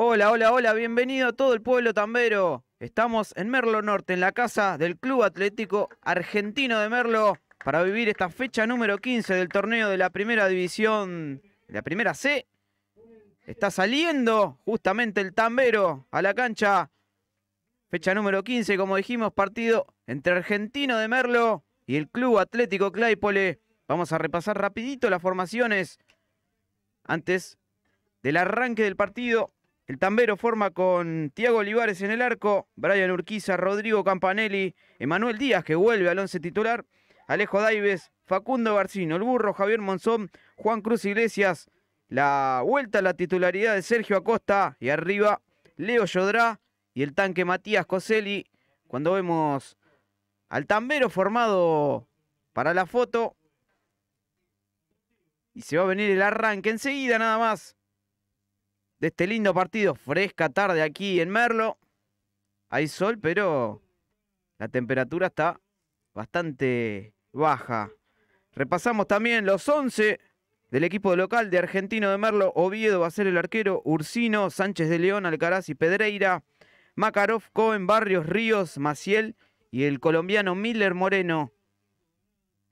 Hola, hola, hola, bienvenido a todo el pueblo tambero. Estamos en Merlo Norte, en la casa del Club Atlético Argentino de Merlo, para vivir esta fecha número 15 del torneo de la primera división, la primera C. Está saliendo justamente el tambero a la cancha. Fecha número 15, como dijimos, partido entre Argentino de Merlo y el Club Atlético Claypole. Vamos a repasar rapidito las formaciones antes del arranque del partido. El tambero forma con Tiago Olivares en el arco, Brian Urquiza, Rodrigo Campanelli, Emanuel Díaz que vuelve al once titular, Alejo Daives, Facundo Garcino, el burro Javier Monzón, Juan Cruz Iglesias, la vuelta a la titularidad de Sergio Acosta y arriba Leo Yodrá y el tanque Matías Coselli. Cuando vemos al tambero formado para la foto, y se va a venir el arranque enseguida nada más de este lindo partido. Fresca tarde aquí en Merlo. Hay sol, pero la temperatura está bastante baja. Repasamos también los 11 del equipo local de Argentino de Merlo. Oviedo va a ser el arquero. Ursino, Sánchez de León, Alcaraz y Pedreira. Makarov, Cohen, Barrios, Ríos, Maciel y el colombiano Miller Moreno.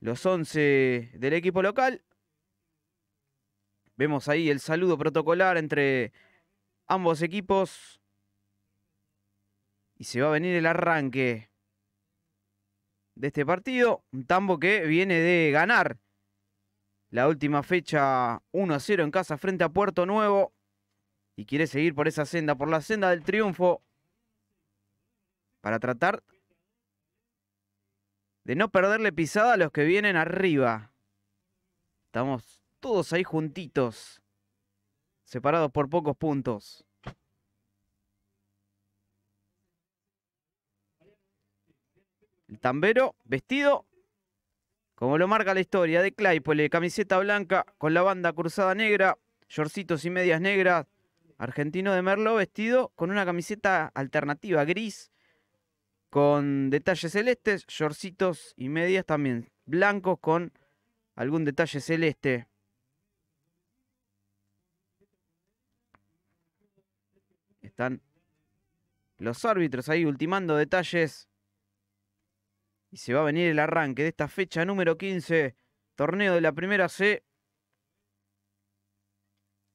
Los 11 del equipo local. Vemos ahí el saludo protocolar entre ambos equipos. Y se va a venir el arranque de este partido. Un tambo que viene de ganar la última fecha 1 0 en casa frente a Puerto Nuevo. Y quiere seguir por esa senda, por la senda del triunfo. Para tratar de no perderle pisada a los que vienen arriba. Estamos todos ahí juntitos, separados por pocos puntos. El tambero vestido, como lo marca la historia, de Claypole, camiseta blanca con la banda cruzada negra, shortcitos y medias negras. Argentino de Merlo vestido con una camiseta alternativa gris, con detalles celestes, shortcitos y medias también blancos con algún detalle celeste. Están los árbitros ahí ultimando detalles. Y se va a venir el arranque de esta fecha número 15. Torneo de la primera C.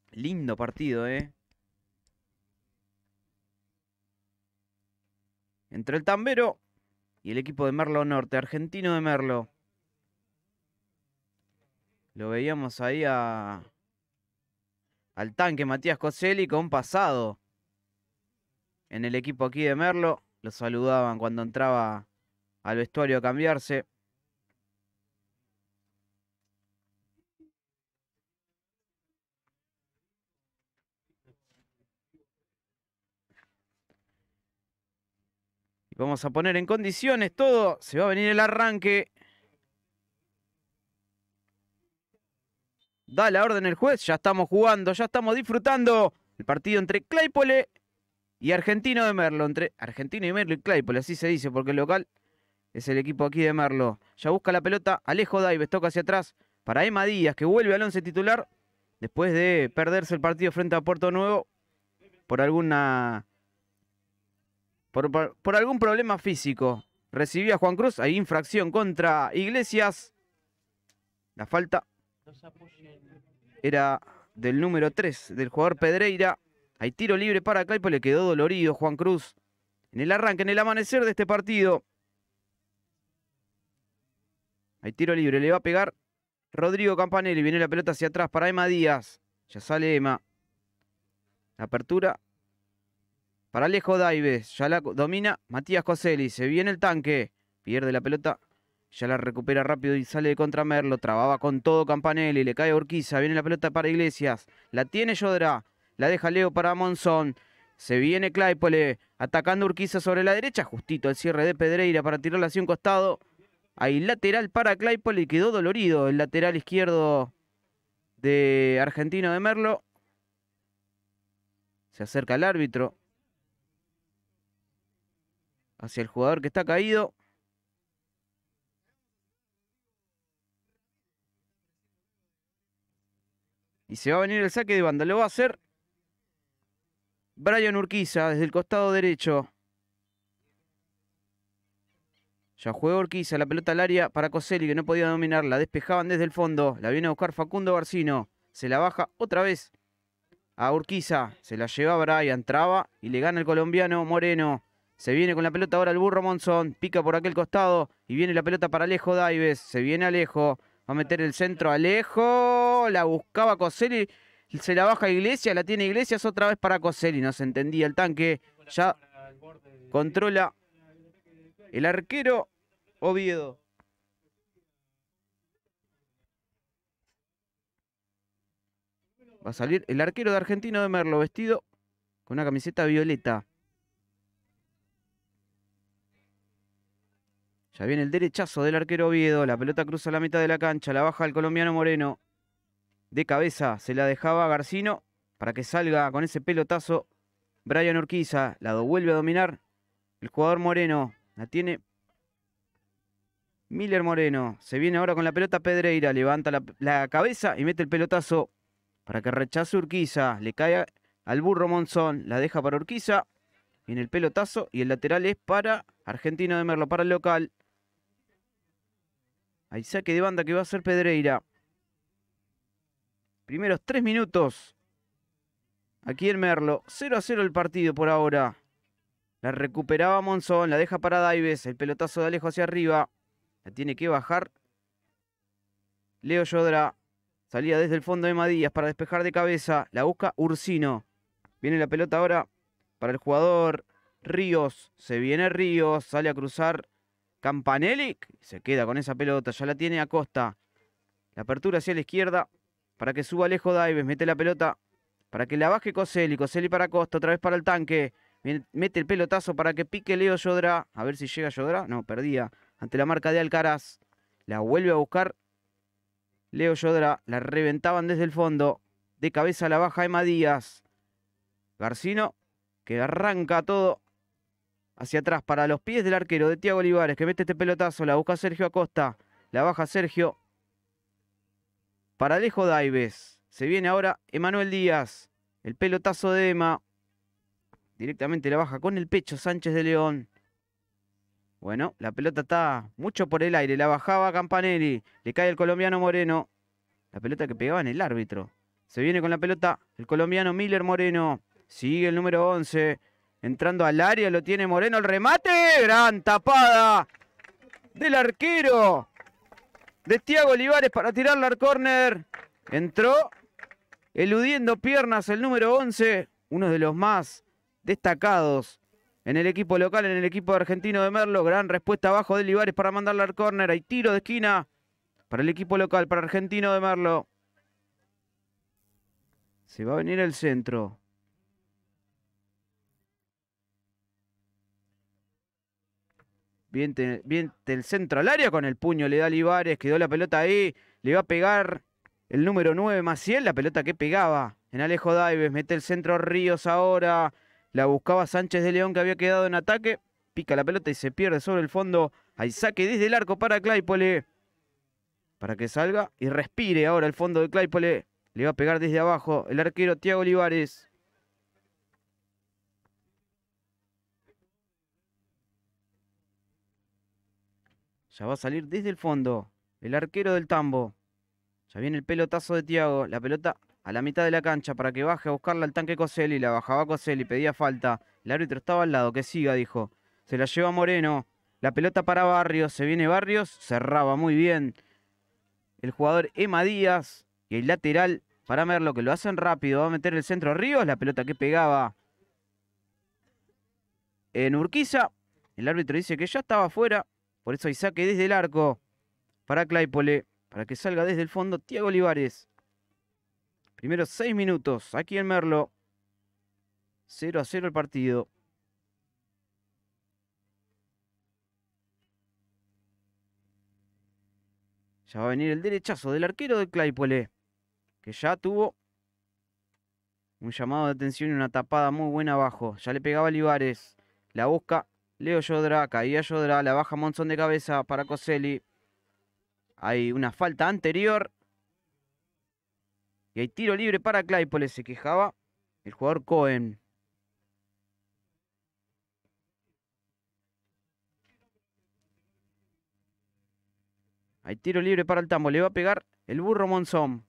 Lindo partido, ¿eh? Entre el tambero y el equipo de Merlo Norte, argentino de Merlo. Lo veíamos ahí a, al tanque Matías Coselli con pasado en el equipo aquí de Merlo. Lo saludaban cuando entraba al vestuario a cambiarse. Y vamos a poner en condiciones todo. Se va a venir el arranque. Da la orden el juez. Ya estamos jugando, ya estamos disfrutando el partido entre Claypole y Argentino de Merlo, entre Argentino y Merlo y Claypole, así se dice, porque el local es el equipo aquí de Merlo. Ya busca la pelota, Alejo Daives toca hacia atrás para Emma Díaz, que vuelve al once titular después de perderse el partido frente a Puerto Nuevo por alguna. por, por algún problema físico. Recibía Juan Cruz, hay infracción contra Iglesias. La falta era del número 3 del jugador Pedreira. Hay tiro libre para Claypole, le quedó dolorido Juan Cruz. En el arranque, en el amanecer de este partido. Hay tiro libre, le va a pegar Rodrigo Campanelli. Viene la pelota hacia atrás para Emma Díaz. Ya sale Emma. La apertura para Alejo Daives. Ya la domina Matías Coselli. Se viene el tanque. Pierde la pelota. Ya la recupera rápido y sale de contra Merlo. Trababa con todo Campanelli. Le cae Urquiza. Viene la pelota para Iglesias. La tiene Yodra. La deja Leo para Monzón. Se viene Claypole atacando Urquiza sobre la derecha. Justito al cierre de Pedreira para tirarla hacia un costado. Hay lateral para Claypole y quedó dolorido el lateral izquierdo de Argentino de Merlo. Se acerca el árbitro hacia el jugador que está caído. Y se va a venir el saque de banda. Lo va a hacer Brian Urquiza desde el costado derecho. Ya juega Urquiza, la pelota al área para Coselli, que no podía dominarla. Despejaban desde el fondo. La viene a buscar Facundo Barcino. Se la baja otra vez a Urquiza. Se la lleva Brian, traba y le gana el colombiano Moreno. Se viene con la pelota ahora el burro Monzón. Pica por aquel costado y viene la pelota para Alejo Daives. Se viene Alejo. Va a meter el centro Alejo. La buscaba Coselli. Se la baja Iglesias. La tiene Iglesias otra vez para Coselli. No se entendía el tanque. Ya controla el arquero Oviedo. Va a salir el arquero de Argentino de Merlo, vestido con una camiseta violeta. Ya viene el derechazo del arquero Oviedo. La pelota cruza la mitad de la cancha. La baja el colombiano Moreno. De cabeza se la dejaba a Garcino para que salga con ese pelotazo. Brian Urquiza la vuelve a dominar. El jugador Moreno la tiene Miller Moreno. Se viene ahora con la pelota Pedreira. Levanta la, cabeza y mete el pelotazo para que rechace Urquiza. Le cae al burro Monzón. La deja para Urquiza. Viene el pelotazo y el lateral es para Argentino de Merlo, para el local. Ahí saque de banda que va a ser Pedreira. Primeros tres minutos. Aquí en Merlo. 0 a 0 el partido por ahora. La recuperaba Monzón. La deja para Daives. El pelotazo de Alejo hacia arriba. La tiene que bajar. Leo Yodra. Salía desde el fondo de Madías para despejar de cabeza. La busca Ursino. Viene la pelota ahora para el jugador Ríos. Se viene Ríos. Sale a cruzar Campanelli. Se queda con esa pelota. Ya la tiene a Costa. La apertura hacia la izquierda. Para que suba Alejo Daives. Mete la pelota. Para que la baje Coselli. Coselli para Costa. Otra vez para el tanque. Mete el pelotazo para que pique Leo Yodra. A ver si llega Yodra. No, perdía ante la marca de Alcaraz. La vuelve a buscar Leo Yodra. La reventaban desde el fondo. De cabeza la baja Emma Díaz. Garcino que arranca todo hacia atrás para los pies del arquero de Tiago Olivares que mete este pelotazo. La busca Sergio Acosta. La baja Sergio. Para Alejo Daives. Se viene ahora Emanuel Díaz. El pelotazo de Emma. Directamente la baja con el pecho Sánchez de León. Bueno, la pelota está mucho por el aire. La bajaba Campanelli. Le cae el colombiano Moreno. La pelota que pegaba en el árbitro. Se viene con la pelota el colombiano Miller Moreno. Sigue el número 11. Entrando al área lo tiene Moreno. El remate. Gran tapada del arquero de Tiago Olivares para tirarla al córner. Entró eludiendo piernas el número 11. Uno de los más destacados en el equipo local, en el equipo argentino de Merlo. Gran respuesta abajo de Olivares para mandarla al córner. Hay tiro de esquina para el equipo local, para Argentino de Merlo. Se va a venir el centro. Bien, bien el centro al área con el puño le da Olivares. Quedó la pelota ahí. Le va a pegar el número 9 Maciel. La pelota que pegaba en Alejo Daives. Mete el centro Ríos ahora. La buscaba Sánchez de León que había quedado en ataque. Pica la pelota y se pierde sobre el fondo. Hay saque desde el arco para Claypole. Para que salga y respire ahora el fondo de Claypole. Le va a pegar desde abajo el arquero Tiago Olivares. Ya va a salir desde el fondo el arquero del tambo. Ya viene el pelotazo de Tiago. La pelota a la mitad de la cancha para que baje a buscarla al tanque Coselli. La bajaba Coselli, pedía falta. El árbitro estaba al lado, que siga, dijo. Se la lleva Moreno. La pelota para Barrios. Se viene Barrios. Cerraba muy bien. El jugador Emma Díaz. Y el lateral para Merlo, que lo hacen rápido. Va a meter el centro Ríos. La pelota que pegaba en Urquiza. El árbitro dice que ya estaba fuera. Por eso hay saque desde el arco para Claypole. Para que salga desde el fondo Tiago Olivares. Primeros seis minutos aquí en Merlo. 0 a 0 el partido. Ya va a venir el derechazo del arquero de Claypole. Que ya tuvo un llamado de atención y una tapada muy buena abajo. Ya le pegaba Olivares. La busca Leo Yodra, caía Yodra, la baja Monzón de cabeza para Coselli. Hay una falta anterior. Y hay tiro libre para Claypole, se quejaba el jugador Cohen. Hay tiro libre para el tambo, le va a pegar el burro Monzón.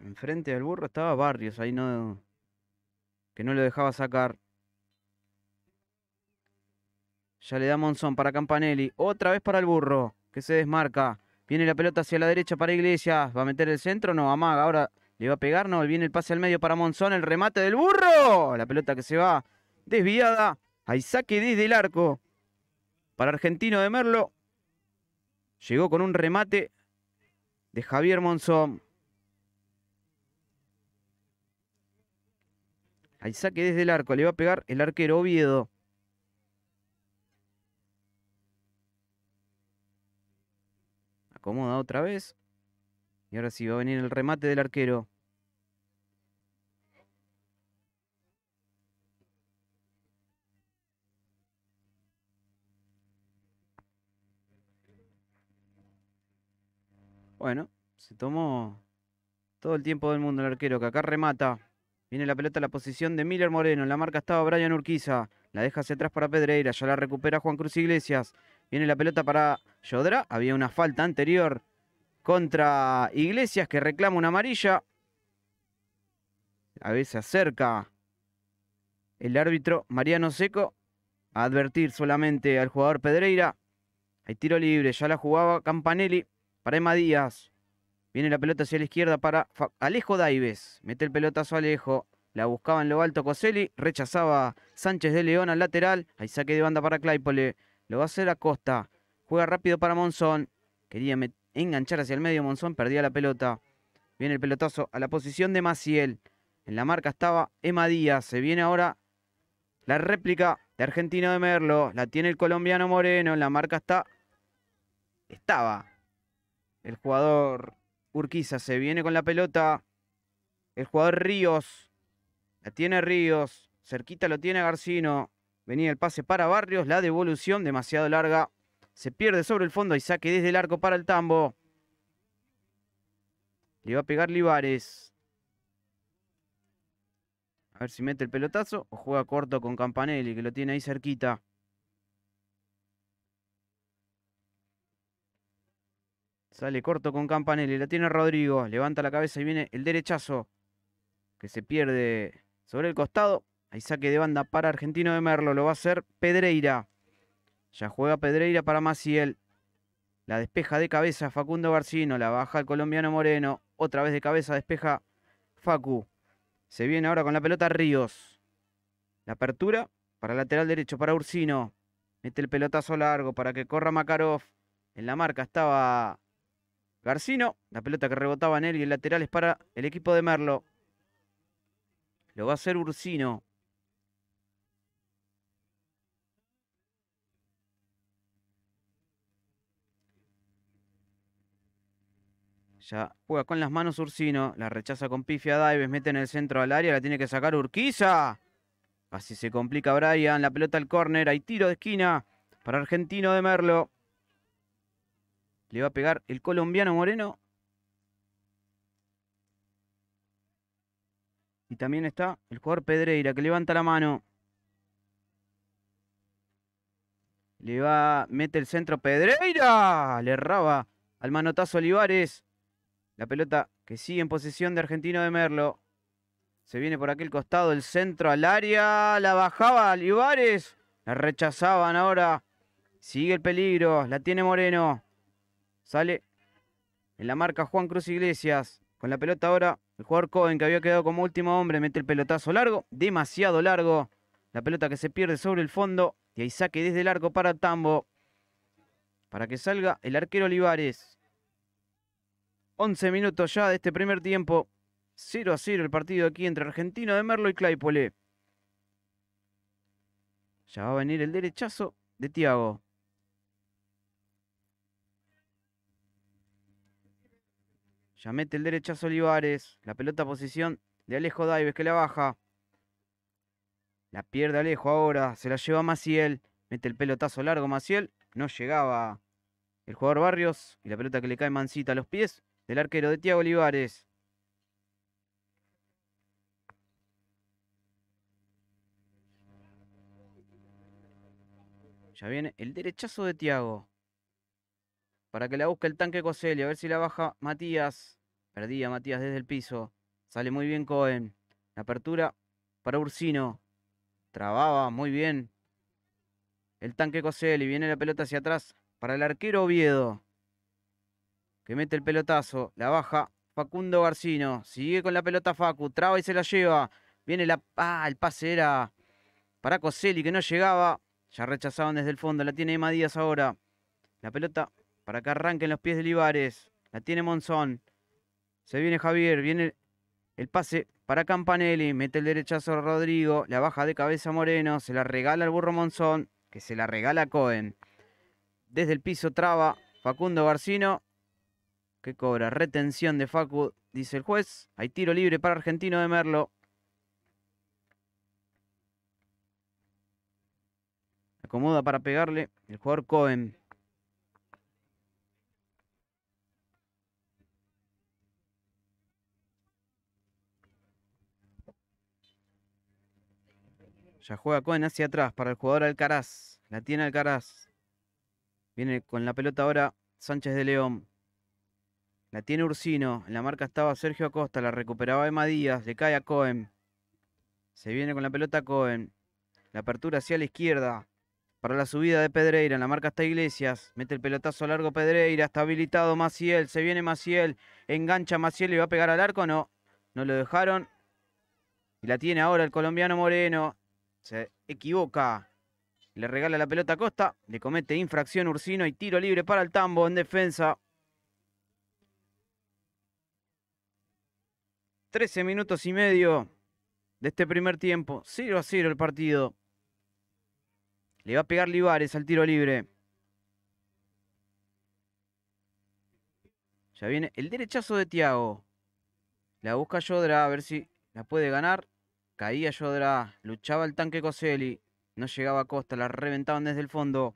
Enfrente del burro estaba Barrios. Ahí no. Que no lo dejaba sacar. Ya le da Monzón para Campanelli. Otra vez para el burro. Que se desmarca. Viene la pelota hacia la derecha para Iglesias. ¿Va a meter el centro? No, amaga. Ahora le va a pegar. No, viene el pase al medio para Monzón. El remate del burro. La pelota que se va desviada. Hay saque desde el arco. Para Argentino de Merlo. Llegó con un remate de Javier Monzón. Hay saque desde el arco. Le va a pegar el arquero Oviedo. Acomoda otra vez. Y ahora sí va a venir el remate del arquero. Bueno, se tomó todo el tiempo del mundo el arquero, que acá remata. Viene la pelota a la posición de Miller Moreno. En la marca estaba Brian Urquiza. La deja hacia atrás para Pedreira. Ya la recupera Juan Cruz Iglesias. Viene la pelota para Yodra. Había una falta anterior contra Iglesias que reclama una amarilla. A veces acerca el árbitro Mariano Seco a advertir solamente al jugador Pedreira. Hay tiro libre, ya la jugaba Campanelli para Emma Díaz. Viene la pelota hacia la izquierda para Alejo Daives. Mete el pelotazo Alejo. La buscaba en lo alto Coselli. Rechazaba Sánchez de León al lateral. Hay saque de banda para Claypole. Lo va a hacer Acosta. Juega rápido para Monzón. Quería enganchar hacia el medio. Monzón perdía la pelota. Viene el pelotazo a la posición de Maciel. En la marca estaba Emma Díaz. Se viene ahora la réplica de Argentino de Merlo. La tiene el colombiano Moreno. En la marca está. Estaba el jugador Urquiza. Se viene con la pelota. El jugador Ríos. La tiene Ríos. Cerquita lo tiene Garcino. Venía el pase para Barrios. La devolución demasiado larga. Se pierde sobre el fondo y saque desde el arco para el tambo. Le va a pegar Livares. A ver si mete el pelotazo o juega corto con Campanelli, que lo tiene ahí cerquita. Sale corto con Campanelli, la tiene Rodrigo. Levanta la cabeza y viene el derechazo. Que se pierde sobre el costado. Hay saque de banda para Argentino de Merlo. Lo va a hacer Pedreira. Ya juega Pedreira para Maciel. La despeja de cabeza Facundo Barcino. La baja el colombiano Moreno. Otra vez de cabeza despeja Facu. Se viene ahora con la pelota Ríos. La apertura para lateral derecho para Ursino. Mete el pelotazo largo para que corra Makarov. En la marca estaba Garcino. La pelota que rebotaba en él y el lateral es para el equipo de Merlo. Lo va a hacer Ursino. Ya juega con las manos Ursino. La rechaza con pifia Daives. Mete en el centro al área. La tiene que sacar Urquiza. Así se complica Brian. La pelota al córner. Hay tiro de esquina para Argentino de Merlo. Le va a pegar el colombiano Moreno. Y también está el jugador Pedreira que levanta la mano. Le va, mete el centro Pedreira. Le erraba al manotazo Olivares. La pelota que sigue en posesión de Argentino de Merlo. Se viene por aquel costado el centro al área. La bajaba Olivares. La rechazaban ahora. Sigue el peligro. La tiene Moreno. Sale en la marca Juan Cruz Iglesias. Con la pelota ahora el jugador Cohen que había quedado como último hombre. Mete el pelotazo largo. Demasiado largo. La pelota que se pierde sobre el fondo. Y ahí saque desde el arco para Tambo. Para que salga el arquero Olivares. 11 minutos ya de este primer tiempo. 0 a 0 el partido aquí entre Argentino de Merlo y Claypole. Ya va a venir el derechazo de Tiago. Ya mete el derechazo Olivares. La pelota a posición de Alejo Daives que la baja. La pierde Alejo ahora. Se la lleva Maciel. Mete el pelotazo largo Maciel. No llegaba el jugador Barrios. Y la pelota que le cae mansita a los pies del arquero de Tiago Olivares. Ya viene el derechazo de Tiago. Para que la busque el tanque Coselli. A ver si la baja Matías. Perdía Matías desde el piso. Sale muy bien Cohen. La apertura para Ursino. Trababa muy bien. El tanque Coselli. Viene la pelota hacia atrás para el arquero Oviedo. Que mete el pelotazo. La baja Facundo Garcino. Sigue con la pelota Facu. Traba y se la lleva. Viene la. Ah, el pase era para Coselli que no llegaba. Ya rechazaban desde el fondo. La tiene Emma ahora. La pelota para que arranquen los pies de Libares. La tiene Monzón. Se viene Javier. Viene el pase para Campanelli. Mete el derechazo a Rodrigo. La baja de cabeza Moreno. Se la regala al burro Monzón. Que se la regala a Cohen. Desde el piso traba Facundo Garcino. Que cobra retención de Facu, dice el juez. Hay tiro libre para Argentino de Merlo. Acomoda para pegarle el jugador Cohen. Ya juega Cohen hacia atrás para el jugador Alcaraz. La tiene Alcaraz. Viene con la pelota ahora Sánchez de León. La tiene Ursino. En la marca estaba Sergio Acosta. La recuperaba Emma. Le cae a Cohen. Se viene con la pelota Cohen. La apertura hacia la izquierda. Para la subida de Pedreira. En la marca está Iglesias. Mete el pelotazo largo Pedreira. Está habilitado Maciel. Se viene Maciel. Engancha Maciel y va a pegar al arco. No. No lo dejaron. Y la tiene ahora el colombiano Moreno. Se equivoca. Le regala la pelota a Costa. Le comete infracción Ursino y tiro libre para el tambo en defensa. 13 minutos y medio de este primer tiempo. 0 a 0 el partido. Le va a pegar Libares al tiro libre. Ya viene el derechazo de Tiago. La busca Yodra a ver si la puede ganar. Caía Yodra. Luchaba el tanque Coselli. No llegaba a Costa. La reventaban desde el fondo.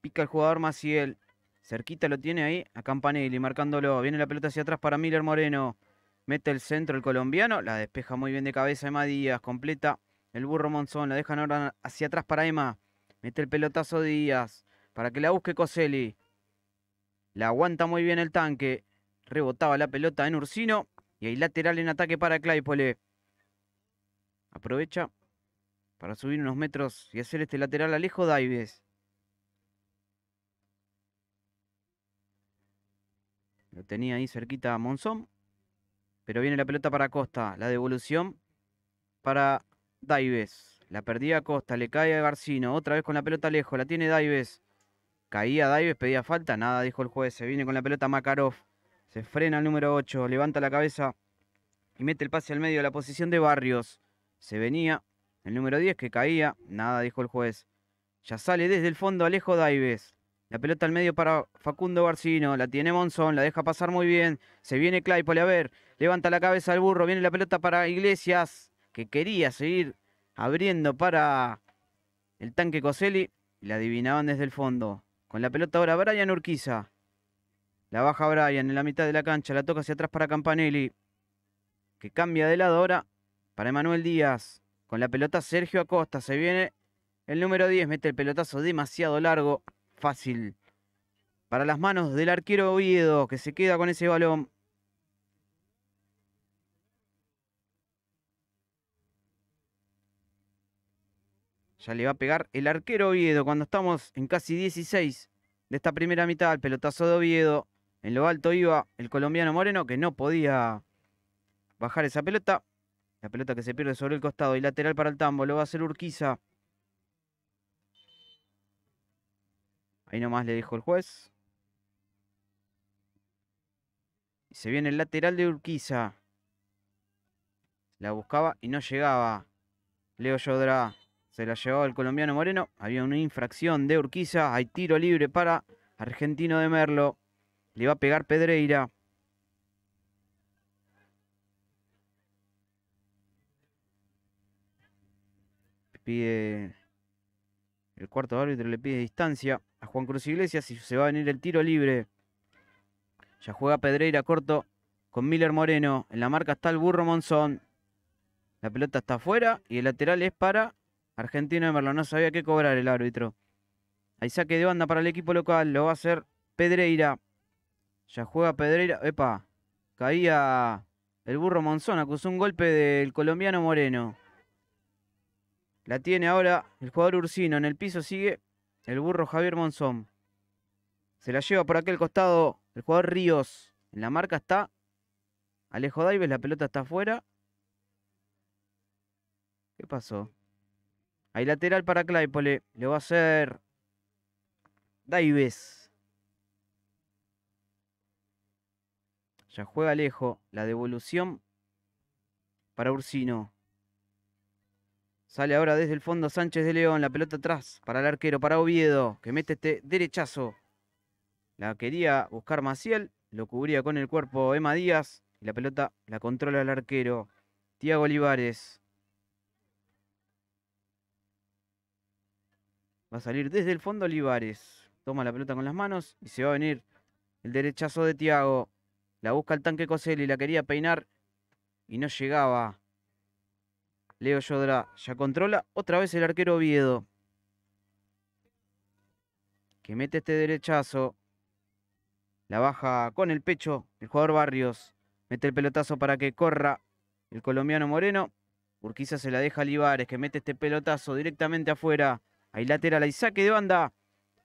Pica el jugador Maciel. Cerquita lo tiene ahí a Campanelli marcándolo. Viene la pelota hacia atrás para Miller Moreno. Mete el centro el colombiano, la despeja muy bien de cabeza Emma Díaz, completa el burro Monzón, la dejan ahora hacia atrás para Emma. Mete el pelotazo Díaz para que la busque Coselli. La aguanta muy bien el tanque. Rebotaba la pelota en Ursino y hay lateral en ataque para Claypole. Aprovecha para subir unos metros y hacer este lateral Alejo Daives. Lo tenía ahí cerquita Monzón. Pero viene la pelota para Costa. La devolución para Daives. La perdía Costa. Le cae a Garcino. Otra vez con la pelota lejos. La tiene Daives. Caía Daives. Pedía falta. Nada, dijo el juez. Se viene con la pelota Makarov. Se frena el número 8. Levanta la cabeza. Y mete el pase al medio de la posición de Barrios. Se venía el número 10 que caía. Nada, dijo el juez. Ya sale desde el fondo Alejo Daives. La pelota al medio para Facundo Barcino. La tiene Monzón. La deja pasar muy bien. Se viene Claypole. A ver. Levanta la cabeza al burro. Viene la pelota para Iglesias. Que quería seguir abriendo para el tanque Coselli. La adivinaban desde el fondo. Con la pelota ahora Brian Urquiza. La baja Brian en la mitad de la cancha. La toca hacia atrás para Campanelli. Que cambia de lado ahora para Emanuel Díaz. Con la pelota Sergio Acosta. Se viene el número 10. Mete el pelotazo demasiado largo fácil para las manos del arquero Oviedo, que se queda con ese balón. Ya le va a pegar el arquero Oviedo cuando estamos en casi 16 de esta primera mitad. El pelotazo de Oviedo. En lo alto iba el colombiano Moreno que no podía bajar esa pelota. La pelota que se pierde sobre el costado y lateral para el tambo. Lo va a hacer Urquiza. Ahí nomás le dijo el juez. Y se viene el lateral de Urquiza. La buscaba y no llegaba. Leo Yodra se la llevaba el colombiano Moreno. Había una infracción de Urquiza. Hay tiro libre para Argentino de Merlo. Le va a pegar Pedreira. Pide el cuarto árbitro, le pide distancia a Juan Cruz Iglesias y se va a venir el tiro libre. Ya juega Pedreira corto con Miller Moreno. En la marca está el burro Monzón. La pelota está afuera y el lateral es para Argentino de Merlo. No sabía qué cobrar el árbitro. Hay saque de banda para el equipo local. Lo va a hacer Pedreira. Ya juega Pedreira. Epa. Caía el burro Monzón. Acusó un golpe del colombiano Moreno. La tiene ahora el jugador Ursino. En el piso sigue el burro Javier Monzón. Se la lleva por aquel costado el jugador Ríos. En la marca está Alejo Daives. La pelota está afuera. ¿Qué pasó? Hay lateral para Claypole. Le va a hacer Daives. Ya juega Alejo. La devolución para Ursino. Sale ahora desde el fondo Sánchez de León. La pelota atrás para el arquero, para Oviedo, que mete este derechazo. La quería buscar Maciel. Lo cubría con el cuerpo Emma Díaz. Y la pelota la controla el arquero. Tiago Olivares. Va a salir desde el fondo Olivares. Toma la pelota con las manos y se va a venir el derechazo de Tiago. La busca el tanque Coselli. La quería peinar y no llegaba. Leo Yodra ya controla otra vez el arquero Oviedo. Que mete este derechazo. La baja con el pecho el jugador Barrios. Mete el pelotazo para que corra el colombiano Moreno. Urquiza se la deja a Livares que mete este pelotazo directamente afuera. Hay lateral, hay saque de banda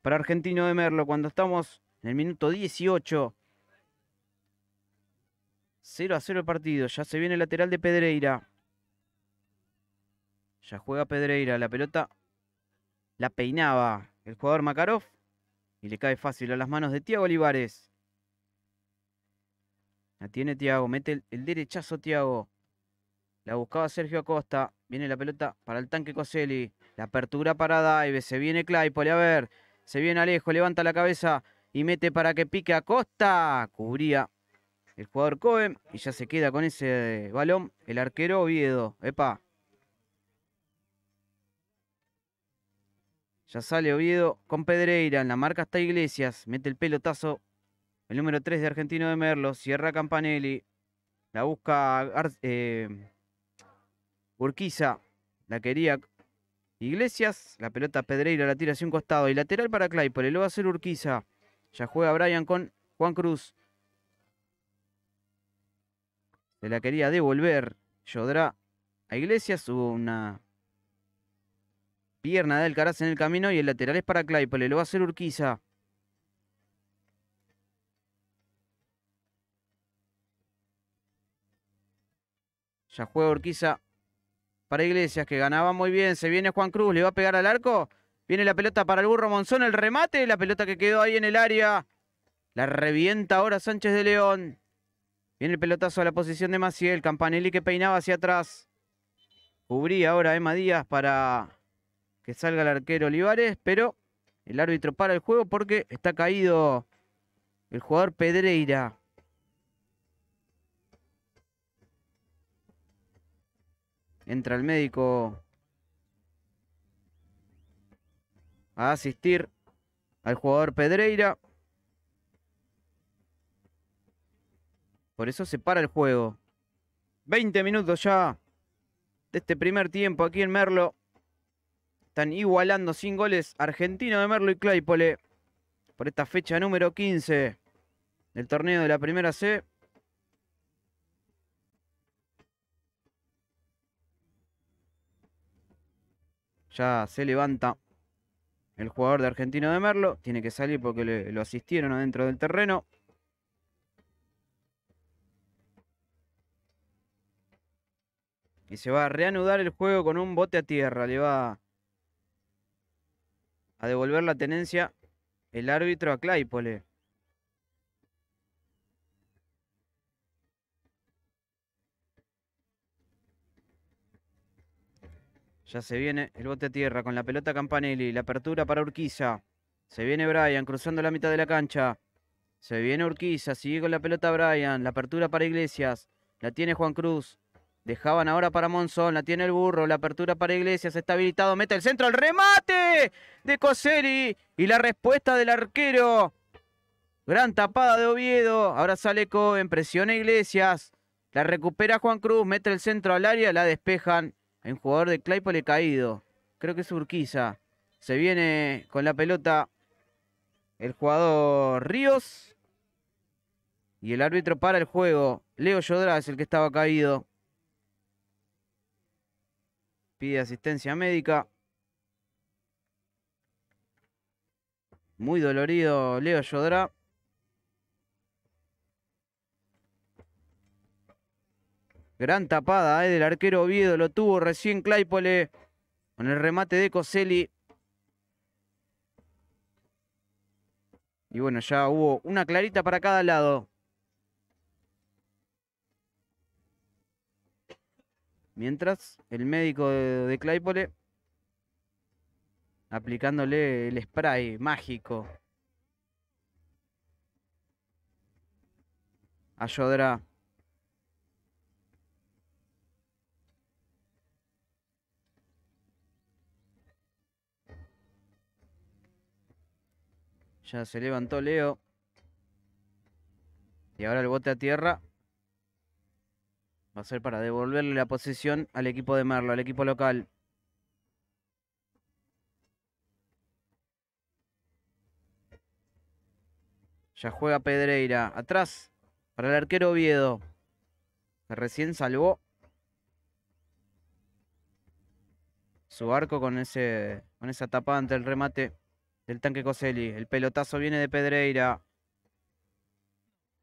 para Argentino de Merlo cuando estamos en el minuto 18. 0 a 0 el partido. Ya se viene el lateral de Pedreira. Ya juega Pedreira. La pelota la peinaba el jugador Makarov. Y le cae fácil a las manos de Tiago Olivares. La tiene Tiago. Mete el, derechazo Tiago. La buscaba Sergio Acosta. Viene la pelota para el tanque Coselli. La apertura para Daive. Se viene Claypole. A ver. Se viene Alejo. Levanta la cabeza. Y mete para que pique Acosta. Cubría el jugador Cohen. Y ya se queda con ese balón. El arquero Oviedo. Epa. Ya sale Oviedo con Pedreira. En la marca está Iglesias. Mete el pelotazo. El número 3 de Argentino de Merlo. Cierra Campanelli. La busca eh, Urquiza. La quería Iglesias. La pelota Pedreira la tira hacia un costado. Y lateral para Claypole. Lo va a hacer Urquiza. Ya juega Brian con Juan Cruz. Se la quería devolver. Yodra a Iglesias. Hubo una Pierna de Alcaraz en el camino y el lateral es para Claypole. Lo va a hacer Urquiza. Ya juega Urquiza para Iglesias, que ganaba muy bien. Se viene Juan Cruz, le va a pegar al arco. Viene la pelota para el burro Monzón, el remate. La pelota que quedó ahí en el área. La revienta ahora Sánchez de León. Viene el pelotazo a la posición de Maciel. Campanelli que peinaba hacia atrás. Cubría ahora Emma Díaz para que salga el arquero Olivares, pero el árbitro para el juego porque está caído el jugador Pedreira. Entra el médico a asistir al jugador Pedreira. Por eso se para el juego. 20 minutos ya de este primer tiempo aquí en Merlo. Están igualando sin goles Argentino de Merlo y Claypole por esta fecha número 15 del torneo de la Primera C. Ya se levanta el jugador de Argentino de Merlo. Tiene que salir porque lo asistieron adentro del terreno. Y se va a reanudar el juego con un bote a tierra. Le va a devolver la tenencia el árbitro a Claypole. Ya se viene el bote a tierra con la pelota Campanelli. La apertura para Urquiza. Se viene Brian cruzando la mitad de la cancha. Se viene Urquiza. Sigue con la pelota Brian. La apertura para Iglesias. La tiene Juan Cruz. Dejaban ahora para Monzón, la tiene el burro, la apertura para Iglesias, está habilitado, mete el centro, el remate de Coseri y la respuesta del arquero. Gran tapada de Oviedo, ahora sale Cohen, presiona Iglesias, la recupera Juan Cruz, mete el centro al área, la despejan. Hay un jugador de Claypole caído, creo que es Urquiza. Se viene con la pelota el jugador Ríos. Y el árbitro para el juego. Leo Yodra el que estaba caído. Pide asistencia médica. Muy dolorido Leo Yodra. Gran tapada eh, del arquero Oviedo. Lo tuvo recién Claypole con el remate de Coselli. Y bueno, ya hubo una clarita para cada lado. Mientras el médico de, Claypole aplicándole el spray mágico a. Ya se levantó Leo. Y ahora el bote a tierra. Va a ser para devolverle la posesión al equipo de Merlo, al equipo local. Ya juega Pedreira. Atrás para el arquero Oviedo. Que recién salvó su arco con, ese, con esa tapada ante el remate del tanque Coselli. El pelotazo viene de Pedreira.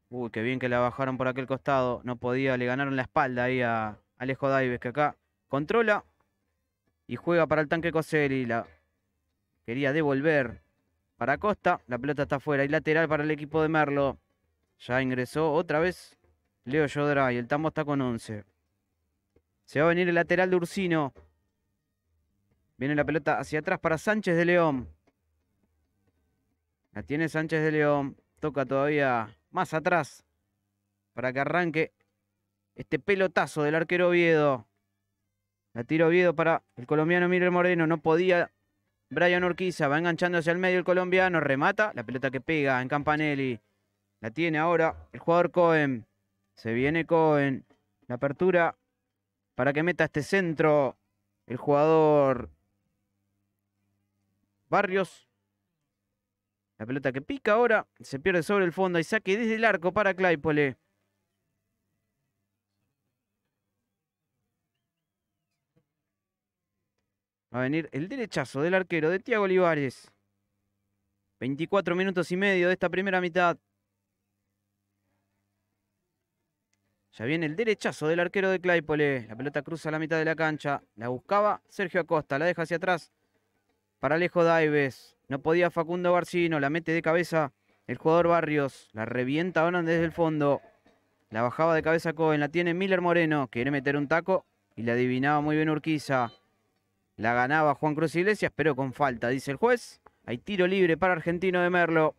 Uy, qué bien que la bajaron por aquel costado. No podía, le ganaron la espalda ahí a Alejo Daives, que acá controla y juega para el tanque Coselli. La quería devolver para Costa. La pelota está afuera y lateral para el equipo de Merlo. Ya ingresó otra vez Leo Yodra y el tambo está con 11. Se va a venir el lateral de Ursino. Viene la pelota hacia atrás para Sánchez de León. La tiene Sánchez de León. Toca todavía más atrás para que arranque este pelotazo del arquero Oviedo. La tira Oviedo para el colombiano Miguel Moreno. No podía Brian Orquiza. Va enganchando hacia el medio el colombiano. Remata. La pelota que pega en Campanelli. La tiene ahora el jugador Cohen. Se viene Cohen. La apertura para que meta este centro el jugador Barrios. La pelota que pica ahora se pierde sobre el fondo y saque desde el arco para Claypole. Va a venir el derechazo del arquero de Tiago Olivares. 24 minutos y medio de esta primera mitad. Ya viene el derechazo del arquero de Claypole. La pelota cruza la mitad de la cancha. La buscaba Sergio Acosta. La deja hacia atrás para Alejo Daives. No podía Facundo Barcino, la mete de cabeza el jugador Barrios, la revienta ahora desde el fondo. La bajaba de cabeza Cohen, la tiene Miller Moreno, quiere meter un taco y la adivinaba muy bien Urquiza. La ganaba Juan Cruz Iglesias, pero con falta, dice el juez. Hay tiro libre para Argentino de Merlo.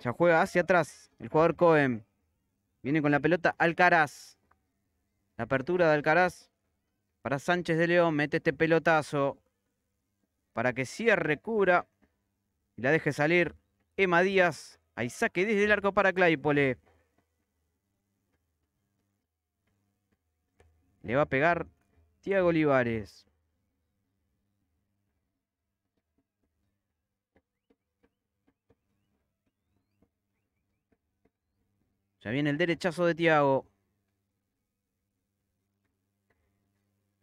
Ya juega hacia atrás el jugador Cohen. Viene con la pelota Alcaraz. La apertura de Alcaraz para Sánchez de León. Mete este pelotazo para que cierre, cubra y la deje salir. Emma Díaz. Ahí saque desde el arco para Claypole. Le va a pegar Tiago Olivares. Ya viene el derechazo de Tiago.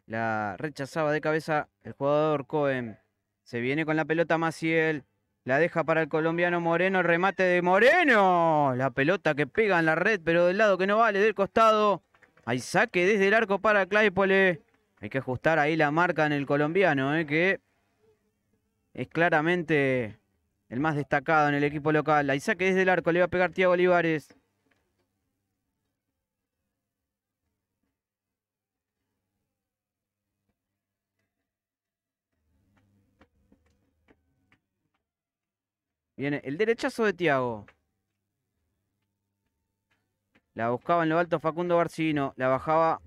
La rechazaba de cabeza el jugador Cohen. Se viene con la pelota Maciel. La deja para el colombiano Moreno. Remate de Moreno. La pelota que pega en la red, pero del lado que no vale, del costado. Hay saque desde el arco para Claypole. Hay que ajustar ahí la marca en el colombiano, eh, que es claramente el más destacado en el equipo local. Hay saque desde el arco. Le va a pegar Tiago Olivares. Viene el derechazo de Tiago. La buscaba en lo alto Facundo Barcino. La bajaba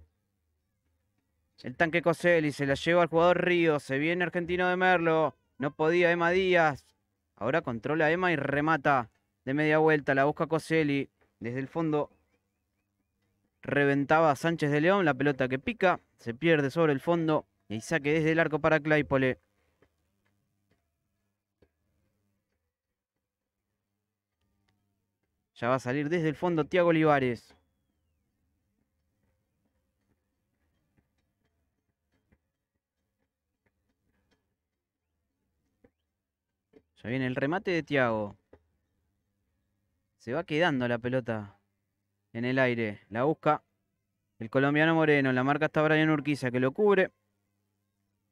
el tanque Coselli. Se la lleva al jugador Río. Se viene Argentino de Merlo. No podía Emma Díaz. Ahora controla Emma y remata de media vuelta. La busca Coselli. Desde el fondo reventaba Sánchez de León. La pelota que pica, se pierde sobre el fondo. Y saque desde el arco para Claypole. Ya va a salir desde el fondo Tiago Olivares. Ya viene el remate de Tiago. Se va quedando la pelota en el aire. La busca el colombiano Moreno. La marca está Brian Urquiza que lo cubre.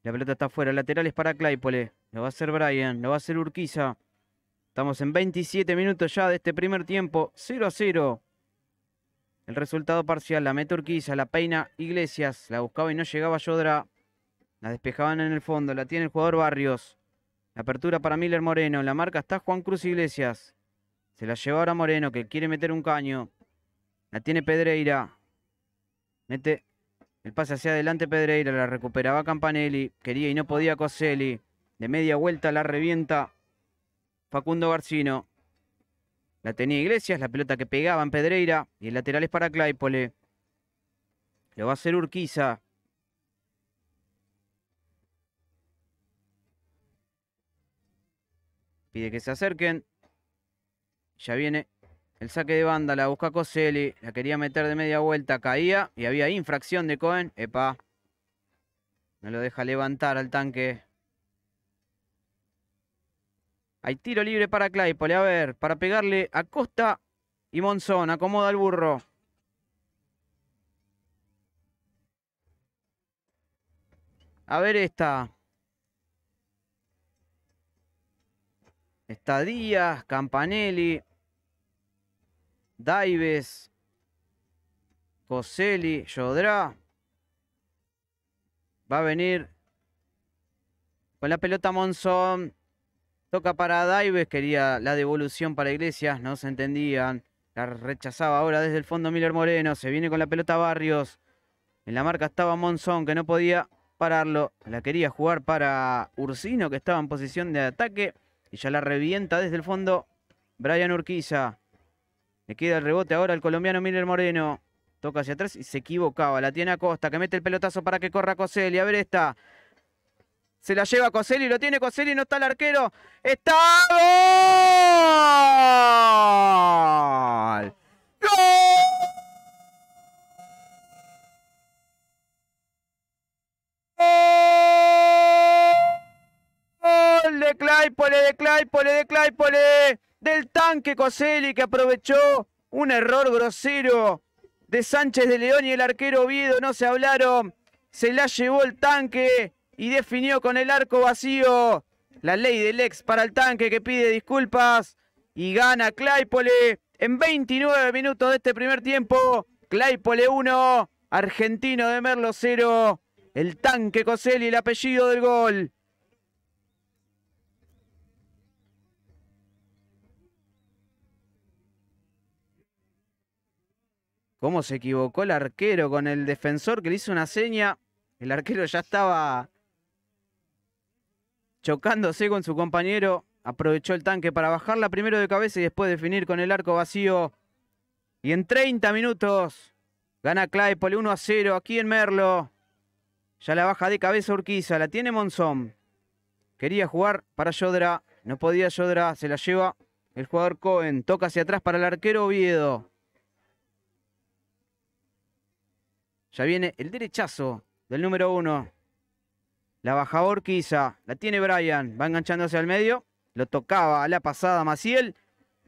La pelota está afuera. Laterales para Claypole. Lo va a hacer Brian. Lo va a hacer Urquiza. Estamos en 27 minutos ya de este primer tiempo. 0 a 0. El resultado parcial. La mete Urquiza. La peina Iglesias. La buscaba y no llegaba Yodra. La despejaban en el fondo. La tiene el jugador Barrios. La apertura para Miller Moreno. La marca está Juan Cruz Iglesias. Se la lleva ahora Moreno, que quiere meter un caño. La tiene Pedreira. Mete el pase hacia adelante Pedreira. La recuperaba Campanelli. Quería y no podía Coselli. De media vuelta la revienta Facundo Garcino. La tenía Iglesias. La pelota que pegaba en Pedreira. Y el lateral es para Claypole. Lo va a hacer Urquiza. Pide que se acerquen. Ya viene el saque de banda, la busca Coselli. La quería meter de media vuelta, caía y había infracción de Cohen. Epa. No lo deja levantar al tanque. Hay tiro libre para Claypole. A ver, para pegarle a Costa y Monzón. Acomoda el burro. A ver esta. Está Díaz, Campanelli, Daives, Coselli, Yodra. Va a venir con la pelota Monzón. Toca para Daives, quería la devolución para Iglesias, no se entendían. La rechazaba ahora desde el fondo Miller Moreno. Se viene con la pelota Barrios. En la marca estaba Monzón, que no podía pararlo. La quería jugar para Ursino, que estaba en posición de ataque. Y ya la revienta desde el fondo Brian Urquiza. Le queda el rebote ahora al colombiano Miller Moreno. Toca hacia atrás y se equivocaba. La tiene Acosta que mete el pelotazo para que corra Coselli. A ver esta. Se la lleva Coselli, lo tiene Coselli, no está el arquero. ¡Está gol! ¡Gol! De Claypole, de Claypole, de Claypole. Del tanque Coselli que aprovechó un error grosero de Sánchez de León y el arquero Oviedo. No se hablaron. Se la llevó el tanque y definió con el arco vacío. La ley del ex para el tanque que pide disculpas y gana Claypole en 29 minutos de este primer tiempo. Claypole 1, Argentino de Merlo 0. El tanque Coselli, el apellido del gol. ¿Cómo se equivocó el arquero con el defensor que le hizo una seña? El arquero ya estaba chocándose con su compañero. Aprovechó el tanque para bajarla primero de cabeza y después definir con el arco vacío. Y en 30 minutos gana Claypole 1 a 0 aquí en Merlo. Ya la baja de cabeza Urquiza, la tiene Monzón. Quería jugar para Yodra, no podía Yodra, se la lleva el jugador Cohen. Toca hacia atrás para el arquero Oviedo. Ya viene el derechazo del número uno. La baja Orquiza. La tiene Brian. Va enganchándose al medio. Lo tocaba a la pasada Maciel.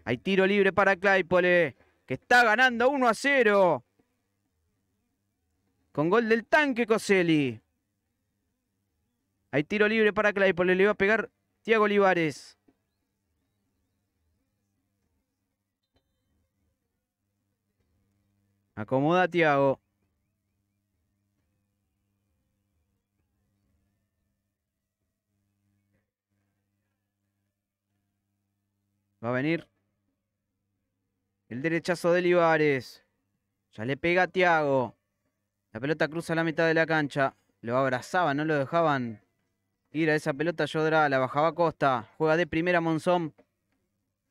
Hay tiro libre para Claypole. Que está ganando 1 a 0. Con gol del tanque Coselli. Hay tiro libre para Claypole. Le va a pegar Tiago Olivares. Acomoda Tiago. Va a venir el derechazo de Olivares. Ya le pega a Tiago. La pelota cruza la mitad de la cancha. Lo abrazaban, no lo dejaban ir a esa pelota. Yodra la bajaba a Costa. Juega de primera Monzón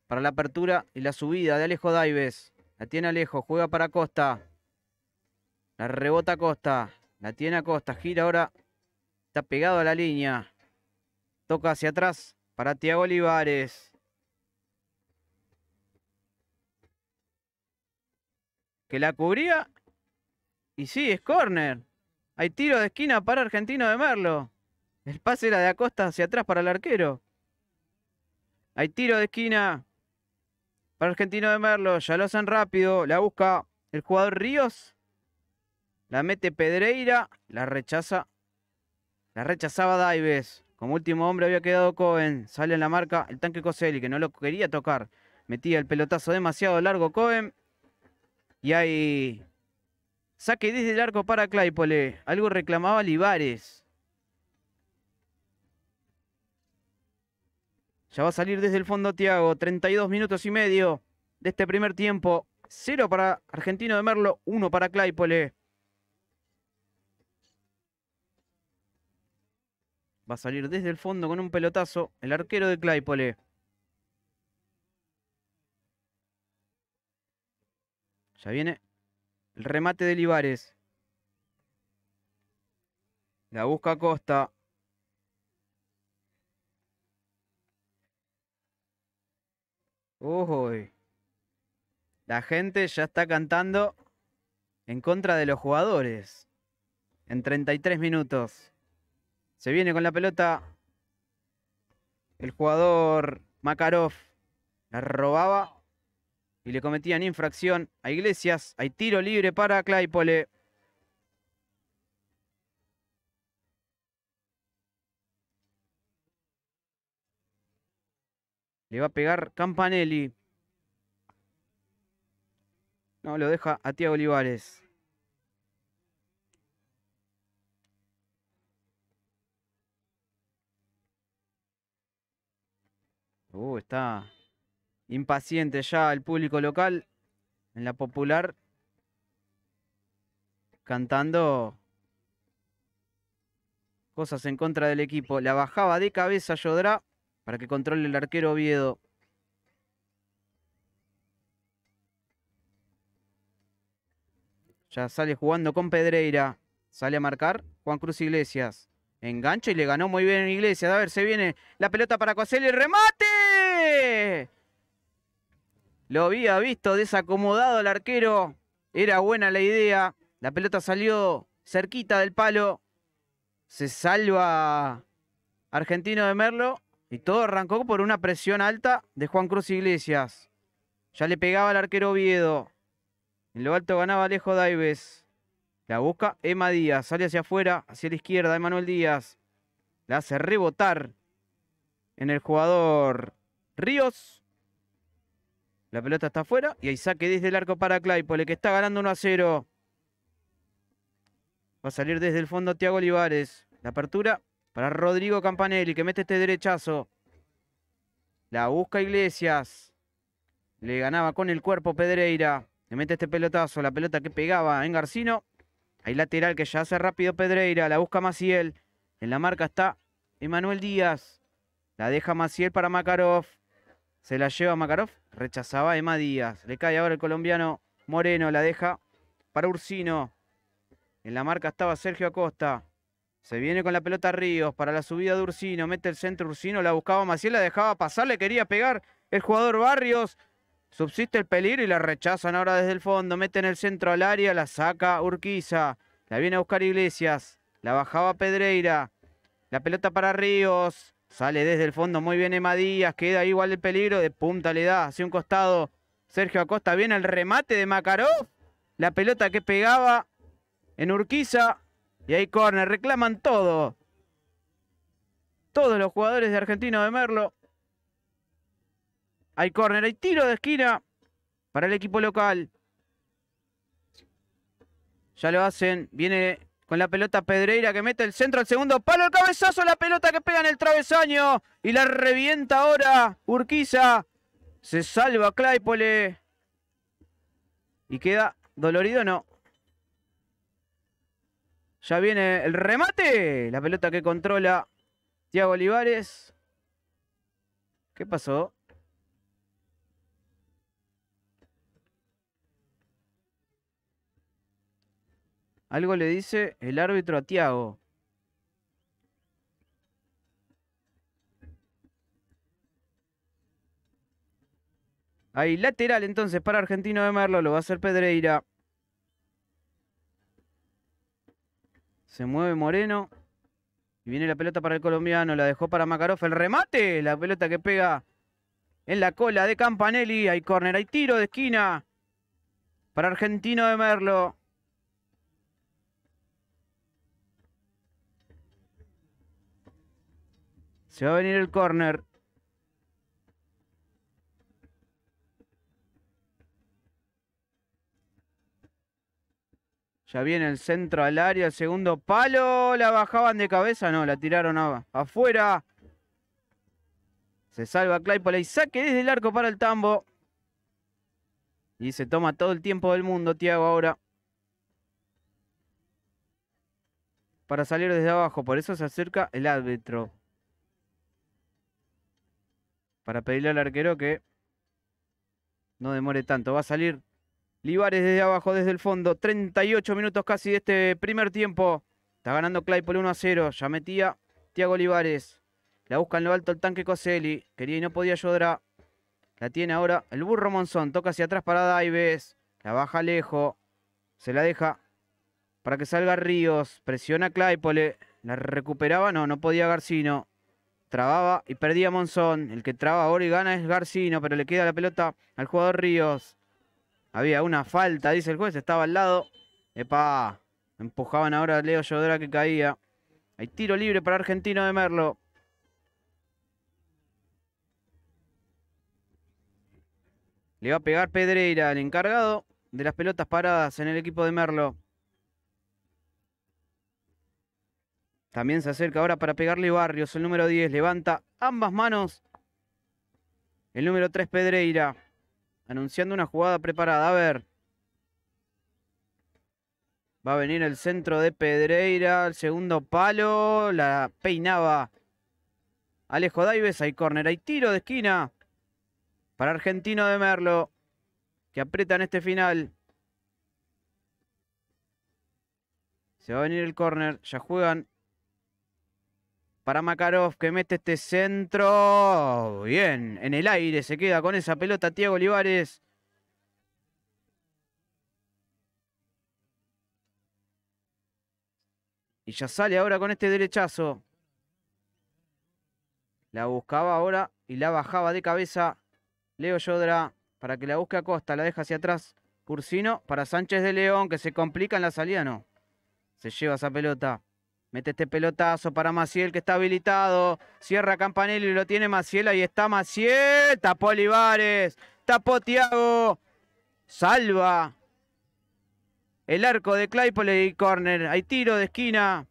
para la apertura y la subida de Alejo Daives. La tiene Alejo, juega para Costa. La rebota Costa. La tiene a Costa. Gira ahora. Está pegado a la línea. Toca hacia atrás para Tiago Olivares. Que la cubría. Y sí, es córner. Hay tiro de esquina para Argentino de Merlo. El pase era de Acosta hacia atrás para el arquero. Hay tiro de esquina para Argentino de Merlo. Ya lo hacen rápido. La busca el jugador Ríos. La mete Pedreira. La rechaza. La rechazaba Daives. Como último hombre había quedado Cohen. Sale en la marca el tanque Coselli, que no lo quería tocar. Metía el pelotazo demasiado largo Cohen. Y hay saque desde el arco para Claypole. Algo reclamaba Olivares. Ya va a salir desde el fondo Tiago. 32 minutos y medio de este primer tiempo. Cero para Argentino de Merlo, uno para Claypole. Va a salir desde el fondo con un pelotazo el arquero de Claypole. Ya viene el remate de Olivares. La busca Costa. Uy. La gente ya está cantando en contra de los jugadores. En 33 minutos. Se viene con la pelota el jugador Makarov. La robaba y le cometían infracción a Iglesias. Hay tiro libre para Claypole. Le va a pegar Campanelli. No, lo deja a Tiago Olivares. Uh, está impaciente ya el público local en la popular cantando cosas en contra del equipo. La bajaba de cabeza Yodra para que controle el arquero Oviedo. Ya sale jugando con Pedreira. Sale a marcar Juan Cruz Iglesias. Engancha y le ganó muy bien Iglesias. A ver, se viene la pelota para Coselli. ¡Remate! Lo había visto desacomodado el arquero. Era buena la idea. La pelota salió cerquita del palo. Se salva Argentino de Merlo. Y todo arrancó por una presión alta de Juan Cruz Iglesias. Ya le pegaba al arquero Oviedo. En lo alto ganaba Alejo Daives. La busca Emma Díaz. Sale hacia afuera, hacia la izquierda, Emanuel Díaz. La hace rebotar en el jugador Ríos. La pelota está afuera y hay saque desde el arco para Claypole, que está ganando 1 a 0. Va a salir desde el fondo Tiago Olivares. La apertura para Rodrigo Campanelli, que mete este derechazo. La busca Iglesias. Le ganaba con el cuerpo Pedreira. Le mete este pelotazo. La pelota que pegaba en Garcino. Hay lateral que ya hace rápido Pedreira. La busca Maciel. En la marca está Emanuel Díaz. La deja Maciel para Makarov. Se la lleva Makarov. Rechazaba Emma Díaz. Le cae ahora el colombiano Moreno. La deja para Ursino. En la marca estaba Sergio Acosta. Se viene con la pelota Ríos para la subida de Ursino. Mete el centro Ursino. La buscaba Maciel. La dejaba pasar. Le quería pegar el jugador Barrios. Subsiste el peligro y la rechazan ahora desde el fondo. Mete en el centro al área. La saca Urquiza. La viene a buscar Iglesias. La bajaba Pedreira. La pelota para Ríos. Sale desde el fondo muy bien Emma Díaz. Queda igual el peligro. De punta le da hacia un costado. Sergio Acosta. Viene el remate de Makarov. La pelota que pegaba en Urquiza. Y ahí corner. Reclaman todo. Todos los jugadores de Argentino de Merlo. Hay córner, hay tiro de esquina para el equipo local. Ya lo hacen. Viene con la pelota Pedreira que mete el centro al segundo palo. El cabezazo, la pelota que pega en el travesaño. Y la revienta ahora Urquiza. Se salva Claypole. Y queda dolorido, no. Ya viene el remate. La pelota que controla Tiago Olivares. ¿Qué pasó? Algo le dice el árbitro a Tiago. Hay lateral entonces para Argentino de Merlo, lo va a hacer Pedreira. Se mueve Moreno. Y viene la pelota para el colombiano, la dejó para Makarov. El remate, la pelota que pega en la cola de Campanelli. Hay córner, hay tiro de esquina para Argentino de Merlo. Se va a venir el córner. Ya viene el centro al área, el segundo palo. La bajaban de cabeza, no, la tiraron afuera. Se salva Claypole y saque desde el arco para el tambo. Y se toma todo el tiempo del mundo, Tiago, ahora. Para salir desde abajo, por eso se acerca el árbitro. Para pedirle al arquero que no demore tanto. Va a salir Livares desde abajo, desde el fondo. 38 minutos casi de este primer tiempo. Está ganando Claypole 1 a 0. Ya metía Tiago Olivares. La busca en lo alto el tanque Coselli. Quería y no podía ayudar. La tiene ahora el burro Monzón. Toca hacia atrás para Daives. La baja lejos. Se la deja para que salga Ríos. Presiona Claypole. La recuperaba. No, no podía Garcino. Trababa y perdía Monzón. El que traba ahora y gana es Garcino, pero le queda la pelota al jugador Ríos. Había una falta, dice el juez, estaba al lado. Epa, empujaban ahora a Leo Yodra que caía. Hay tiro libre para Argentino de Merlo. Le va a pegar Pedreira, el encargado de las pelotas paradas en el equipo de Merlo. También se acerca ahora para pegarle Barrios, el número 10. Levanta ambas manos. El número 3, Pedreira. Anunciando una jugada preparada. A ver. Va a venir el centro de Pedreira. El segundo palo. La peinaba Alejo Daives. Hay córner. Hay tiro de esquina. Para Argentino de Merlo. Que aprieta en este final. Se va a venir el córner. Ya juegan para Makarov que mete este centro. Bien, en el aire se queda con esa pelota Tiago Olivares. Y ya sale ahora con este derechazo. La buscaba ahora y la bajaba de cabeza Leo Yodra para que la busque a Costa. La deja hacia atrás Cursino para Sánchez de León que se complica en la salida. No, se lleva esa pelota. Mete este pelotazo para Maciel que está habilitado. Cierra Campanelli lo tiene Maciel. Ahí está Maciel. Tapó Olivares. Tapó Tiago. Salva. El arco de Claypole y corner. Hay tiro de esquina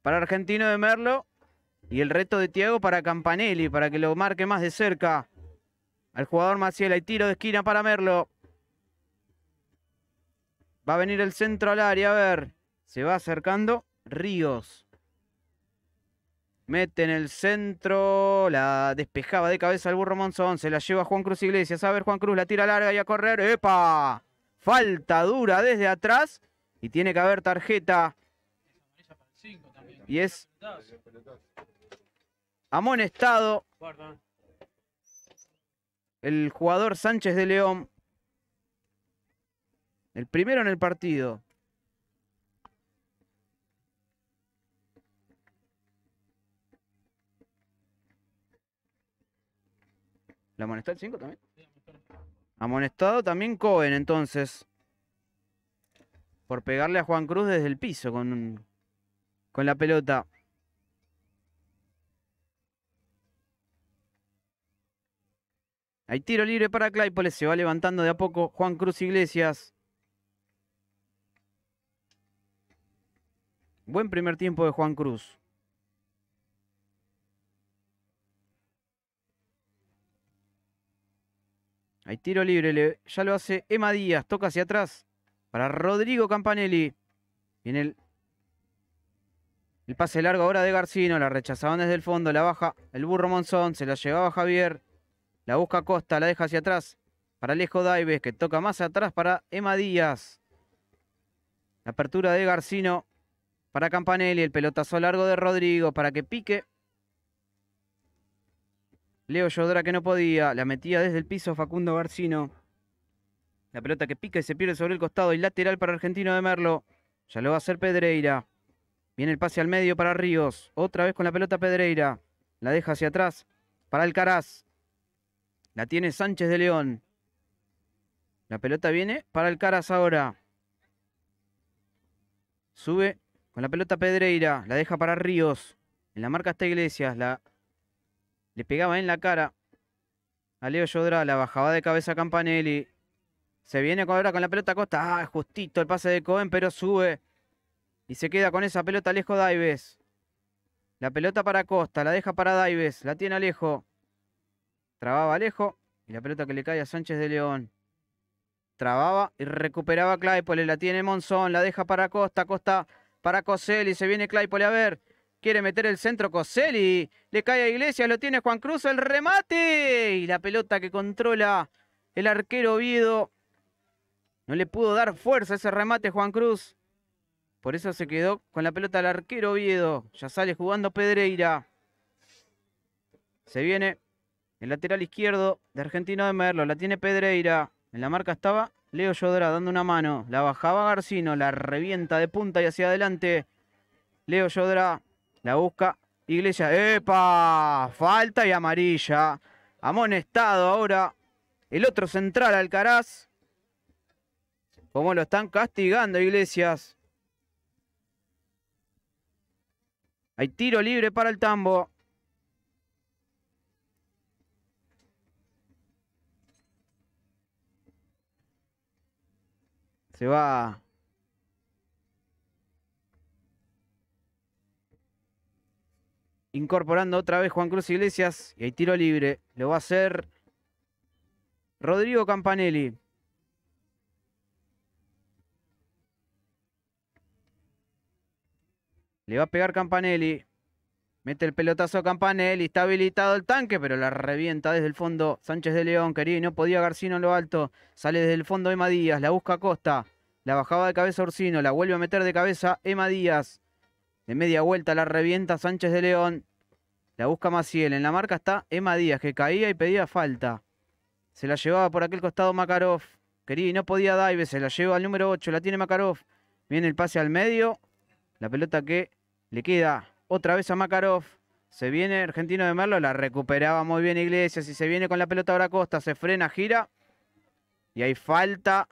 para Argentino de Merlo. Y el reto de Tiago para Campanelli, para que lo marque más de cerca. Al jugador Maciel. Hay tiro de esquina para Merlo. Va a venir el centro al área. A ver. Se va acercando. Ríos. Mete en el centro, la despejaba de cabeza el burro Monzón, se la lleva Juan Cruz Iglesias. A ver, Juan Cruz la tira larga y a correr. ¡Epa! Falta dura desde atrás y tiene que haber tarjeta. Y es amonestado el jugador Sánchez de León. El primero en el partido. ¿La amonestó el 5 también? Amonestado también Cohen, entonces. Por pegarle a Juan Cruz desde el piso con, con la pelota. Hay tiro libre para Claypole. Se va levantando de a poco Juan Cruz Iglesias. Buen primer tiempo de Juan Cruz. Hay tiro libre, ya lo hace Emma Díaz, toca hacia atrás para Rodrigo Campanelli. Viene el, el pase largo ahora de Garcino, la rechazaban desde el fondo, la baja el burro Monzón, se la llevaba Javier, la busca Costa, la deja hacia atrás para Alejo Daives, que toca más atrás para Emma Díaz. La apertura de Garcino para Campanelli. El pelotazo largo de Rodrigo para que pique. Leo Yodra que no podía. La metía desde el piso Facundo Garcino. La pelota que pica y se pierde sobre el costado y lateral para Argentino de Merlo. Ya lo va a hacer Pedreira. Viene el pase al medio para Ríos. Otra vez con la pelota Pedreira. La deja hacia atrás para Alcaraz. La tiene Sánchez de León. La pelota viene para Alcaraz ahora. Sube con la pelota Pedreira. La deja para Ríos. En la marca está Iglesias. La... Le pegaba en la cara a Leo Yodra. La bajaba de cabeza a Campanelli. Se viene ahora con la pelota Costa. Ah, justito el pase de Cohen, pero sube. Y se queda con esa pelota Alejo Daives. La pelota para Costa, la deja para Daives. La tiene Alejo. Trababa Alejo. Y la pelota que le cae a Sánchez de León. Trababa y recuperaba Claypole. La tiene Monzón. La deja para Costa. Costa para Coselli. Se viene Claypole a ver. Quiere meter el centro Coselli. Le cae a Iglesias. Lo tiene Juan Cruz. El remate. Y la pelota que controla el arquero Oviedo. No le pudo dar fuerza a ese remate Juan Cruz. Por eso se quedó con la pelota el arquero Oviedo. Ya sale jugando Pedreira. Se viene el lateral izquierdo de Argentino de Merlo. La tiene Pedreira. En la marca estaba Leo Yodra dando una mano. La bajaba Garcino. La revienta de punta y hacia adelante. Leo Yodra la busca. Iglesia. ¡Epa! Falta y amarilla. Amonestado ahora. El otro central, Alcaraz. Cómo lo están castigando, Iglesias. Hay tiro libre para el tambo. Se va. Incorporando otra vez Juan Cruz Iglesias. Y hay tiro libre. Lo va a hacer Rodrigo Campanelli. Le va a pegar Campanelli. Mete el pelotazo a Campanelli. Está habilitado el tanque, pero la revienta desde el fondo. Sánchez de León, querido. No podía Garcino en lo alto. Sale desde el fondo Emma Díaz. La busca Costa. La bajaba de cabeza Orsino. La vuelve a meter de cabeza Emma Díaz. De media vuelta la revienta Sánchez de León. La busca Maciel. En la marca está Emma Díaz, que caía y pedía falta. Se la llevaba por aquel costado Makarov. Quería no podía Daive. Se la lleva al número 8. La tiene Makarov. Viene el pase al medio. La pelota que le queda otra vez a Makarov. Se viene Argentino de Merlo, la recuperaba muy bien Iglesias y se viene con la pelota ahora Costa, se frena, gira. Y hay falta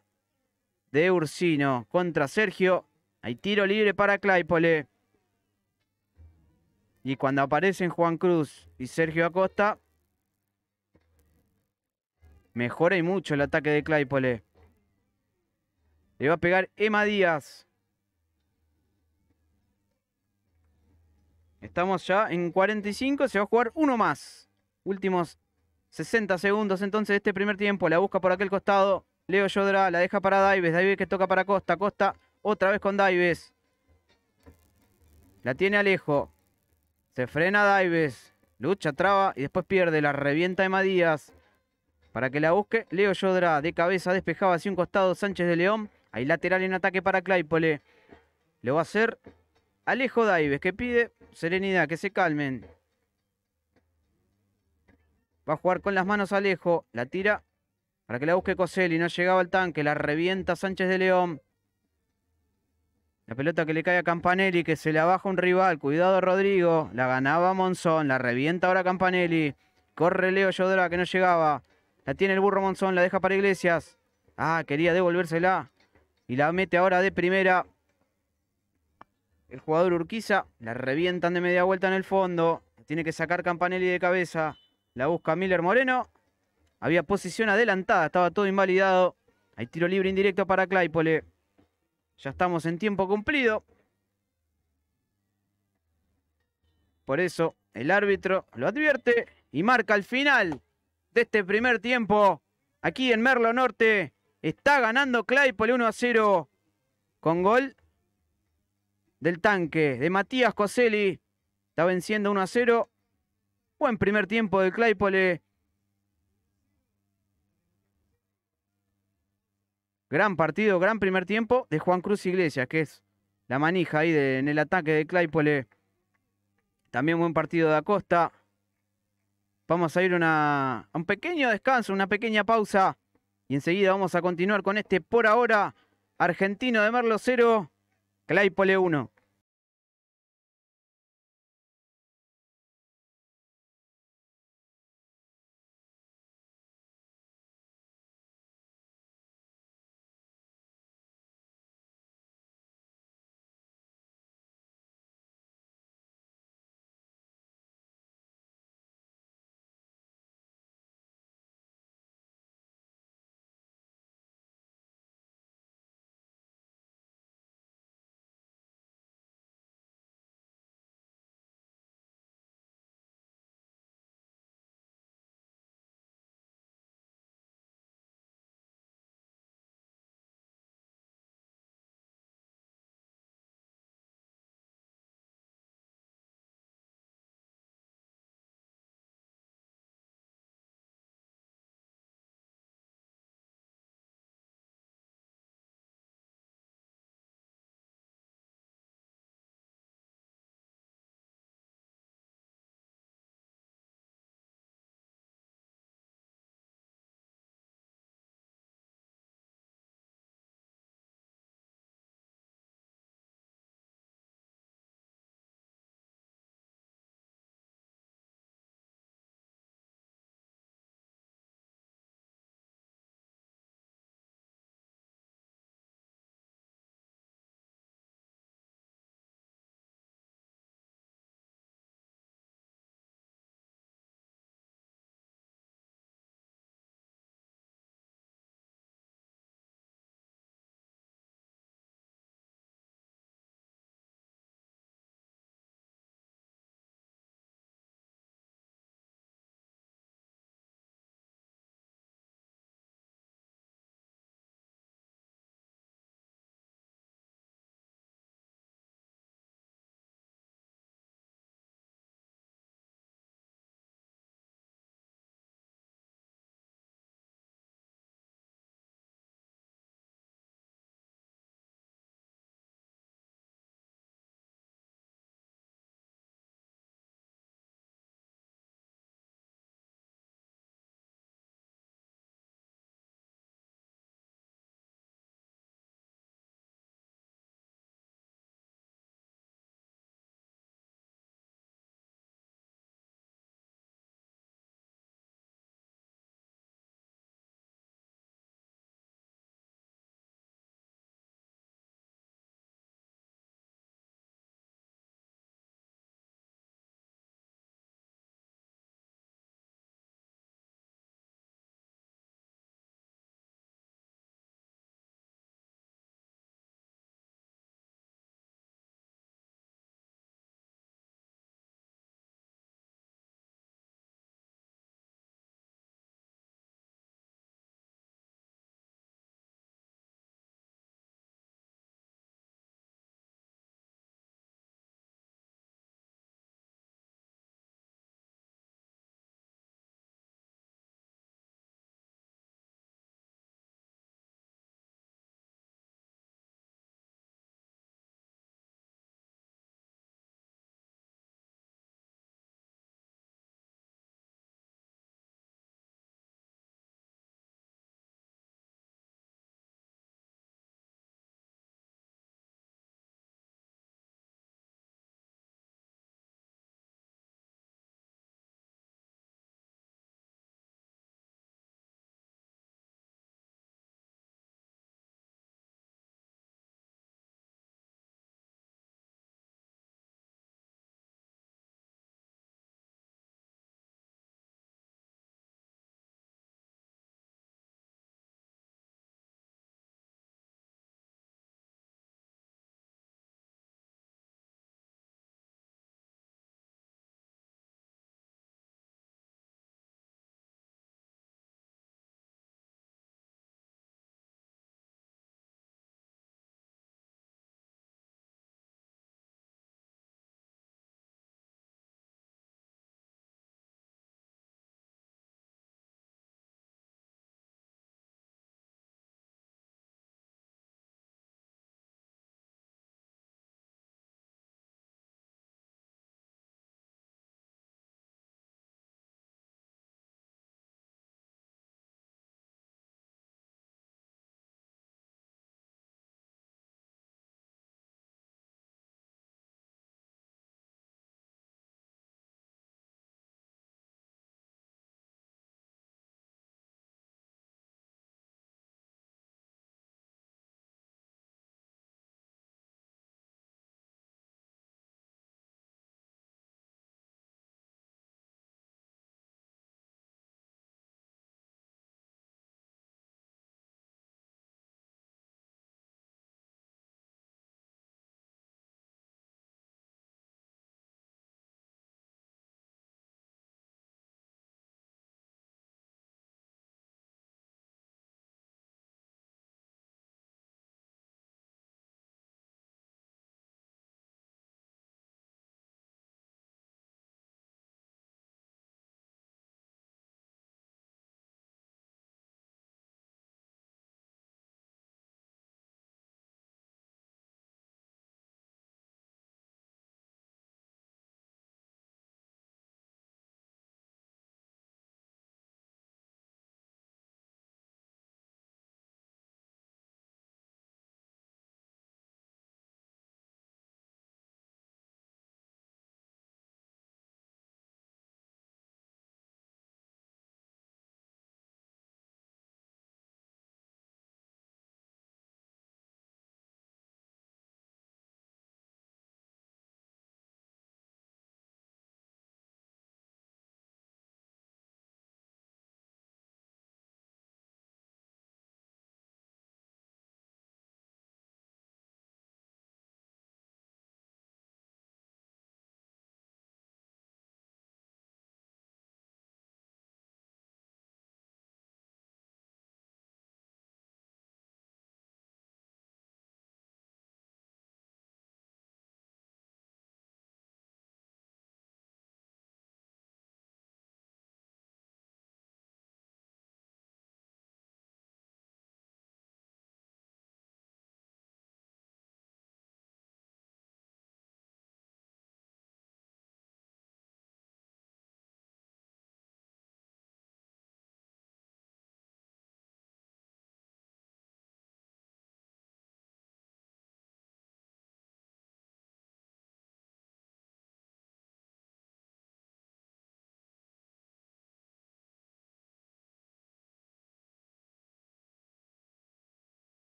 de Ursino contra Sergio. Hay tiro libre para Claypole. Y cuando aparecen Juan Cruz y Sergio Acosta, mejora y mucho el ataque de Claypole. Le va a pegar Emma Díaz. Estamos ya en 45, se va a jugar uno más. Últimos 60 segundos entonces de este primer tiempo. La busca por aquel costado. Leo Yodra la deja para Daives. Daives que toca para Costa. Costa otra vez con Daives. La tiene Alejo. Se frena Daives. Lucha, traba y después pierde. La revienta de Díaz. Para que la busque. Leo Yodra de cabeza despejaba hacia un costado Sánchez de León. Hay lateral en ataque para Claypole. Lo va a hacer Alejo Daives que pide serenidad, que se calmen. Va a jugar con las manos Alejo. La tira para que la busque Coselli. No llegaba al tanque. La revienta Sánchez de León. La pelota que le cae a Campanelli, que se la baja un rival. Cuidado Rodrigo. La ganaba Monzón. La revienta ahora Campanelli. Corre Leo Yodra, que no llegaba. La tiene el burro Monzón. La deja para Iglesias. Ah, quería devolvérsela. Y la mete ahora de primera el jugador Urquiza. La revientan de media vuelta en el fondo. Tiene que sacar Campanelli de cabeza. La busca Miller Moreno. Había posición adelantada, estaba todo invalidado. Hay tiro libre indirecto para Claypole. Ya estamos en tiempo cumplido. Por eso el árbitro lo advierte y marca el final de este primer tiempo. Aquí en Merlo Norte está ganando Claypole 1 a 0 con gol del tanque de Matías Coselli. Está venciendo 1 a 0. Buen primer tiempo del Claypole. Gran partido, gran primer tiempo de Juan Cruz Iglesias, que es la manija ahí en el ataque de Claypole. También buen partido de Acosta. Vamos a ir a un pequeño descanso, una pequeña pausa. Y enseguida vamos a continuar con este por ahora argentino de Merlo 0, Claypole 1.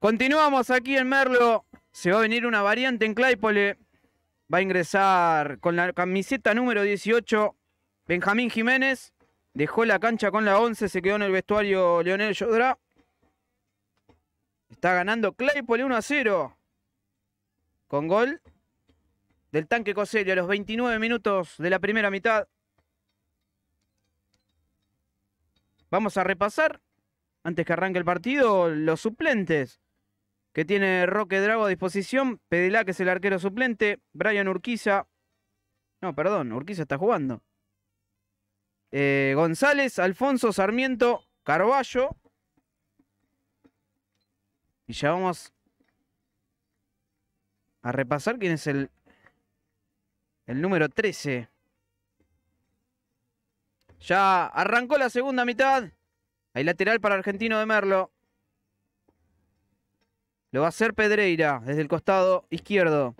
Continuamos aquí en Merlo. Se va a venir una variante en Claypole. Va a ingresar con la camiseta número 18 Benjamín Jiménez. Dejó la cancha con la 11, se quedó en el vestuario Leonel Yodra. Está ganando Claypole 1 a 0. Con gol del tanque Coselli a los 29 minutos de la primera mitad. Vamos a repasar, antes que arranque el partido, los suplentes que tiene Roque Drago a disposición. Pedelá, que es el arquero suplente. Brian Urquiza. No, perdón, Urquiza está jugando. Eh, González, Alfonso, Sarmiento, Carballo. Y ya vamos a repasar quién es el, el número 13. Ya arrancó la segunda mitad. Hay lateral para Argentino de Merlo. Lo va a hacer Pedreira desde el costado izquierdo.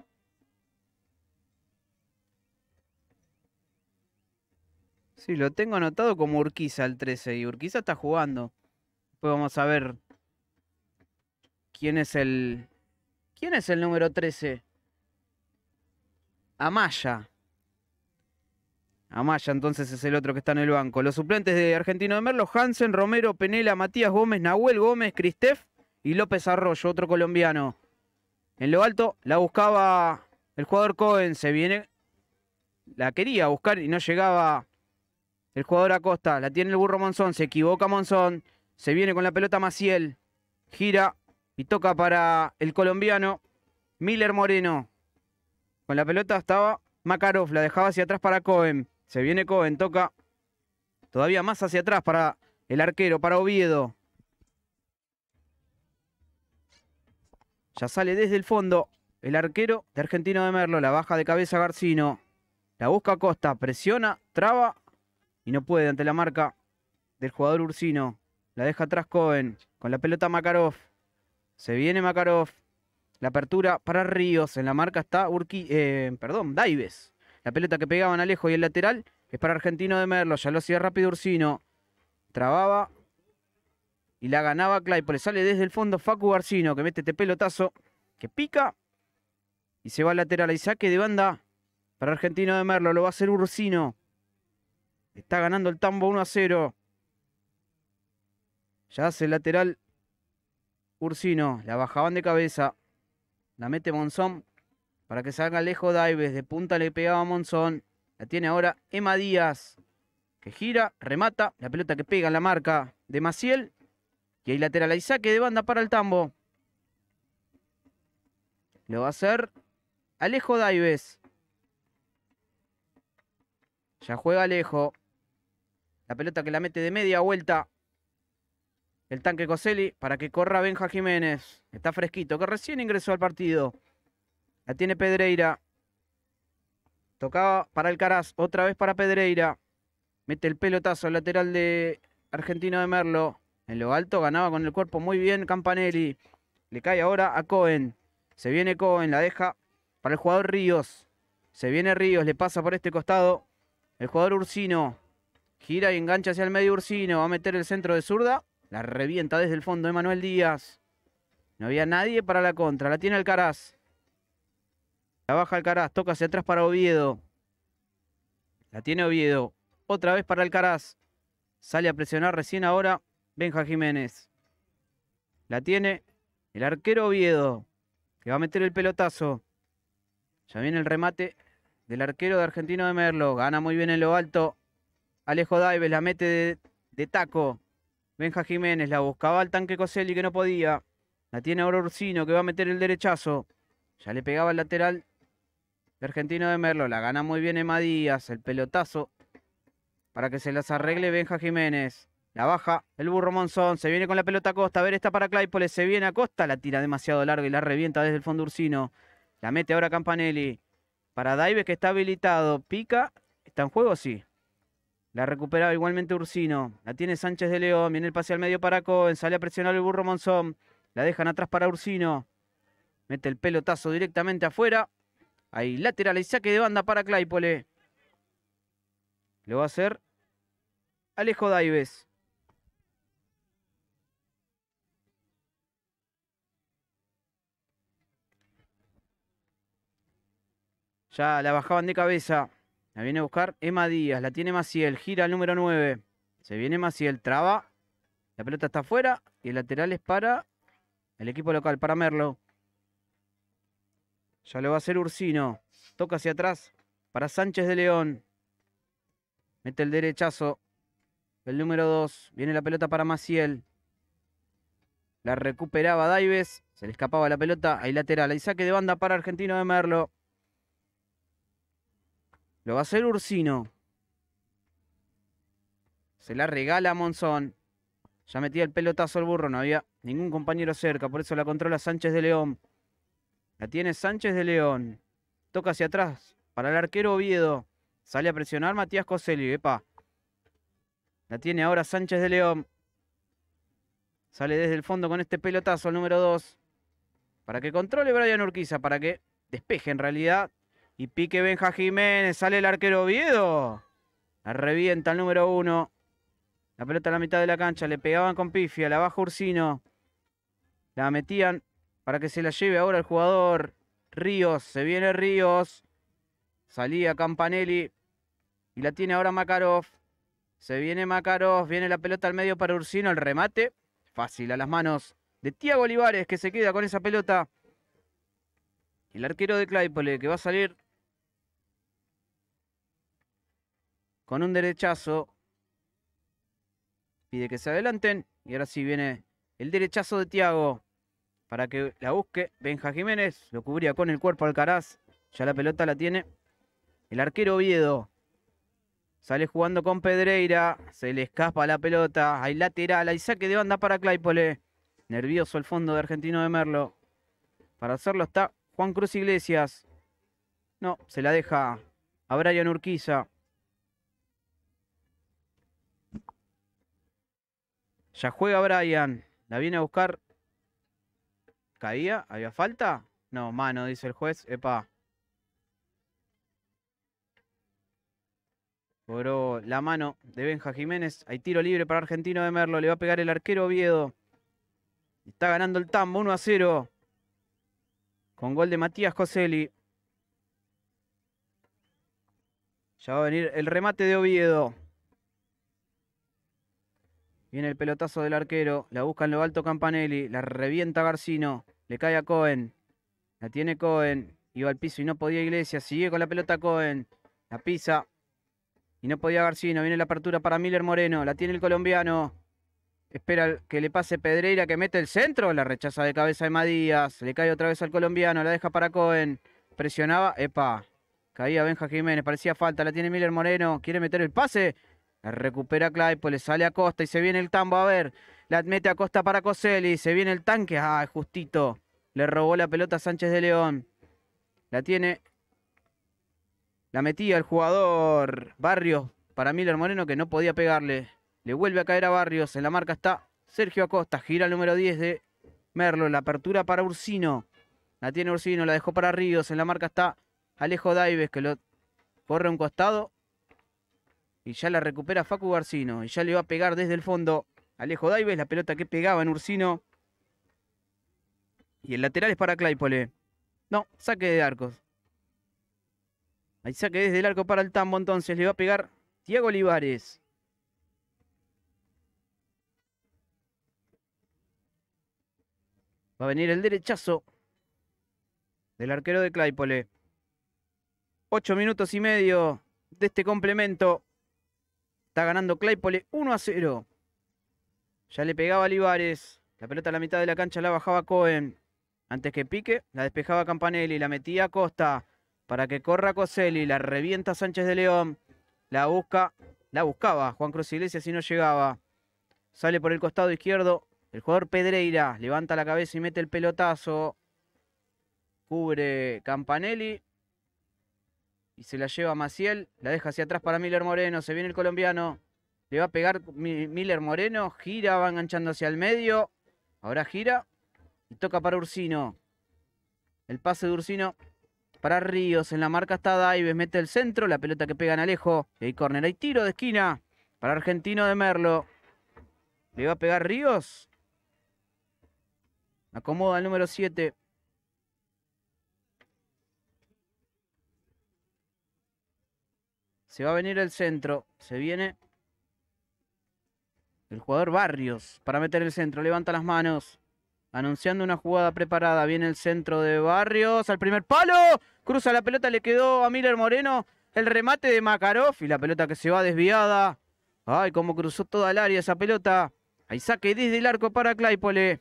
Sí, lo tengo anotado como Urquiza el 13 y Urquiza está jugando. Después vamos a ver quién es el quién es el número 13. Amaya. Amaya entonces es el otro que está en el banco. Los suplentes de Argentino de Merlo, Hansen, Romero, Penela, Matías Gómez, Nahuel Gómez, Cristef y López Arroyo, otro colombiano. En lo alto la buscaba el jugador Cohen, se viene, la quería buscar y no llegaba el jugador Acosta, la tiene el burro Monzón, se equivoca Monzón, se viene con la pelota Maciel, gira y toca para el colombiano Miller Moreno. Con la pelota estaba Makarov, la dejaba hacia atrás para Cohen. Se viene Cohen, toca todavía más hacia atrás para el arquero, para Oviedo. Ya sale desde el fondo el arquero de Argentino de Merlo, la baja de cabeza Garcino. La busca Costa, presiona, traba y no puede ante la marca del jugador Ursino. La deja atrás Cohen con la pelota Makarov. Se viene Makarov. La apertura para Ríos. En la marca está Urqui, eh, perdón, Daives. La pelota que pegaban Alejo y el lateral es para Argentino de Merlo. Ya lo hacía rápido Ursino. Trababa. Y la ganaba Claypole. Sale desde el fondo Facu Garcino que mete este pelotazo. Que pica. Y se va al lateral. Y saque de banda para Argentino de Merlo. Lo va a hacer Ursino. Está ganando el tambo 1 a 0. Ya hace el lateral Ursino. La bajaban de cabeza. La mete Monzón para que salga lejos Daives. De punta le pegaba Monzón. La tiene ahora Emma Díaz. Que gira, remata. La pelota que pega en la marca de Maciel. Y ahí lateral y saque de banda para el tambo. Lo va a hacer Alejo Daives. Ya juega Alejo. La pelota que la mete de media vuelta. El tanque Coselli para que corra Benja Jiménez. Está fresquito, que recién ingresó al partido. La tiene Pedreira. Tocaba para Alcaraz. Otra vez para Pedreira. Mete el pelotazo al lateral de Argentino de Merlo. En lo alto ganaba con el cuerpo muy bien Campanelli. Le cae ahora a Cohen. Se viene Cohen, la deja para el jugador Ríos. Se viene Ríos, le pasa por este costado. El jugador Ursino. Gira y engancha hacia el medio Ursino. Va a meter el centro de zurda. La revienta desde el fondo Emanuel Díaz. No había nadie para la contra. La tiene Alcaraz. La baja Alcaraz. Toca hacia atrás para Oviedo. La tiene Oviedo. Otra vez para Alcaraz. Sale a presionar recién ahora Benja Jiménez. La tiene el arquero Oviedo. Que va a meter el pelotazo. Ya viene el remate del arquero de Argentino de Merlo. Gana muy bien en lo alto. Alejo Daives la mete de, taco. Benja Jiménez la buscaba al tanque Coselli que no podía. La tiene ahora Ursino que va a meter el derechazo. Ya le pegaba el lateral de Argentino de Merlo. La gana muy bien Emma Díaz. El pelotazo para que se las arregle Benja Jiménez. La baja el burro Monzón. Se viene con la pelota a Costa. A ver, está para Claypole. Se viene a Costa. La tira demasiado larga y la revienta desde el fondo Ursino. La mete ahora Campanelli. Para Daives que está habilitado. Pica. ¿Está en juego? Sí. La recuperaba igualmente Ursino. La tiene Sánchez de León. Viene el pase al medio para Cohen. Sale a presionar el burro Monzón. La dejan atrás para Ursino. Mete el pelotazo directamente afuera. Ahí lateral y saque de banda para Claypole. Lo va a hacer Alejo Daives. Ya la bajaban de cabeza. La viene a buscar Emma Díaz. La tiene Maciel. Gira el número 9. Se viene Maciel. Traba. La pelota está afuera. Y el lateral es para el equipo local, para Merlo. Ya lo va a hacer Ursino. Toca hacia atrás para Sánchez de León. Mete el derechazo. El número 2. Viene la pelota para Maciel. La recuperaba Daives. Se le escapaba la pelota. Hay lateral. Hay saque de banda para Argentino de Merlo. Lo va a hacer Ursino. Se la regala a Monzón. Ya metía el pelotazo al burro. No había ningún compañero cerca. Por eso la controla Sánchez de León. La tiene Sánchez de León. Toca hacia atrás. Para el arquero Oviedo. Sale a presionar Matías Coselli. Epa. La tiene ahora Sánchez de León. Sale desde el fondo con este pelotazo, el número 2. Para que controle Brian Urquiza, para que despeje en realidad. Y pique Benja Jiménez, sale el arquero Oviedo. La revienta el número 1. La pelota a la mitad de la cancha, le pegaban con pifia, la baja Ursino. La metían para que se la lleve ahora el jugador Ríos. Se viene Ríos. Salía Campanelli. Y la tiene ahora Makarov. Se viene Makarov. Viene la pelota al medio para Ursino. El remate. Fácil a las manos de Tiago Olivares que se queda con esa pelota. El arquero de Claypole que va a salir con un derechazo. Pide que se adelanten. Y ahora sí viene el derechazo de Tiago para que la busque. Benja Jiménez lo cubría con el cuerpo Alcaraz. Ya la pelota la tiene el arquero Oviedo. Sale jugando con Pedreira. Se le escapa la pelota. Hay lateral. Hay saque de banda para Claypole. Nervioso el fondo de Argentino de Merlo. Para hacerlo está Juan Cruz Iglesias. No, se la deja a Brian Urquiza. Ya juega Brian. La viene a buscar. ¿Caía? ¿Había falta? No, mano, dice el juez. Epa. Cobró la mano de Benja Jiménez. Hay tiro libre para Argentino de Merlo. Le va a pegar el arquero Oviedo. Está ganando el Tambo 1 a 0. Con gol de Matías Coselli. Ya va a venir el remate de Oviedo. Viene el pelotazo del arquero. La busca en lo alto Campanelli. La revienta Garcino. Le cae a Cohen. La tiene Cohen. Iba al piso y no podía Iglesias. Sigue con la pelota Cohen. La pisa. Y no podía Garcino. Viene la apertura para Miller Moreno. La tiene el colombiano. Espera que le pase Pedreira que mete el centro. La rechaza de cabeza de Madías. Le cae otra vez al colombiano. La deja para Cohen. Presionaba. Epa. Caía Benja Jiménez. Parecía falta. La tiene Miller Moreno. Quiere meter el pase. La recupera Claypole. Le sale a Costa y se viene el tambo. A ver. La mete a Costa para Coselli. Se viene el tanque. Ah, justito. Le robó la pelota a Sánchez de León. La tiene la metía el jugador Barrios para Miller Moreno que no podía pegarle. Le vuelve a caer a Barrios. En la marca está Sergio Acosta. Gira el número 10 de Merlo. La apertura para Ursino. La tiene Ursino. La dejó para Ríos. En la marca está Alejo Daives que lo corre a un costado. Y ya la recupera Facu Garcino. Y ya le va a pegar desde el fondo Alejo Daives. La pelota que pegaba en Ursino. Y el lateral es para Claypole. No, saque de arcos. Ahí saque desde el arco para el tambo, entonces le va a pegar Diego Olivares. Va a venir el derechazo del arquero de Claypole. Ocho minutos y medio de este complemento. Está ganando Claypole 1 a 0. Ya le pegaba Olivares. La pelota a la mitad de la cancha la bajaba Cohen. Antes que pique, la despejaba Campanelli. La metía a Costa para que corra Coselli, la revienta Sánchez de León, la busca, la buscaba Juan Cruz Iglesias y no llegaba. Sale por el costado izquierdo el jugador Pedreira, levanta la cabeza y mete el pelotazo. Cubre Campanelli y se la lleva Maciel, la deja hacia atrás para Miller Moreno, se viene el colombiano, le va a pegar Miller Moreno, gira, va enganchando hacia el medio, ahora gira y toca para Ursino. El pase de Ursino para Ríos. En la marca está Daives, mete el centro, la pelota que pega en Alejo. Y hay córner, hay tiro de esquina para Argentino de Merlo. ¿Le va a pegar Ríos? Acomoda el número 7. Se va a venir el centro. Se viene el jugador Barrios para meter el centro. Levanta las manos. Anunciando una jugada preparada. Viene el centro de Barrios. Al primer palo. Cruza la pelota. Le quedó a Miller Moreno. El remate de Makarov. Y la pelota que se va desviada. Ay, cómo cruzó toda el área esa pelota. Ahí saque desde el arco para Claypole.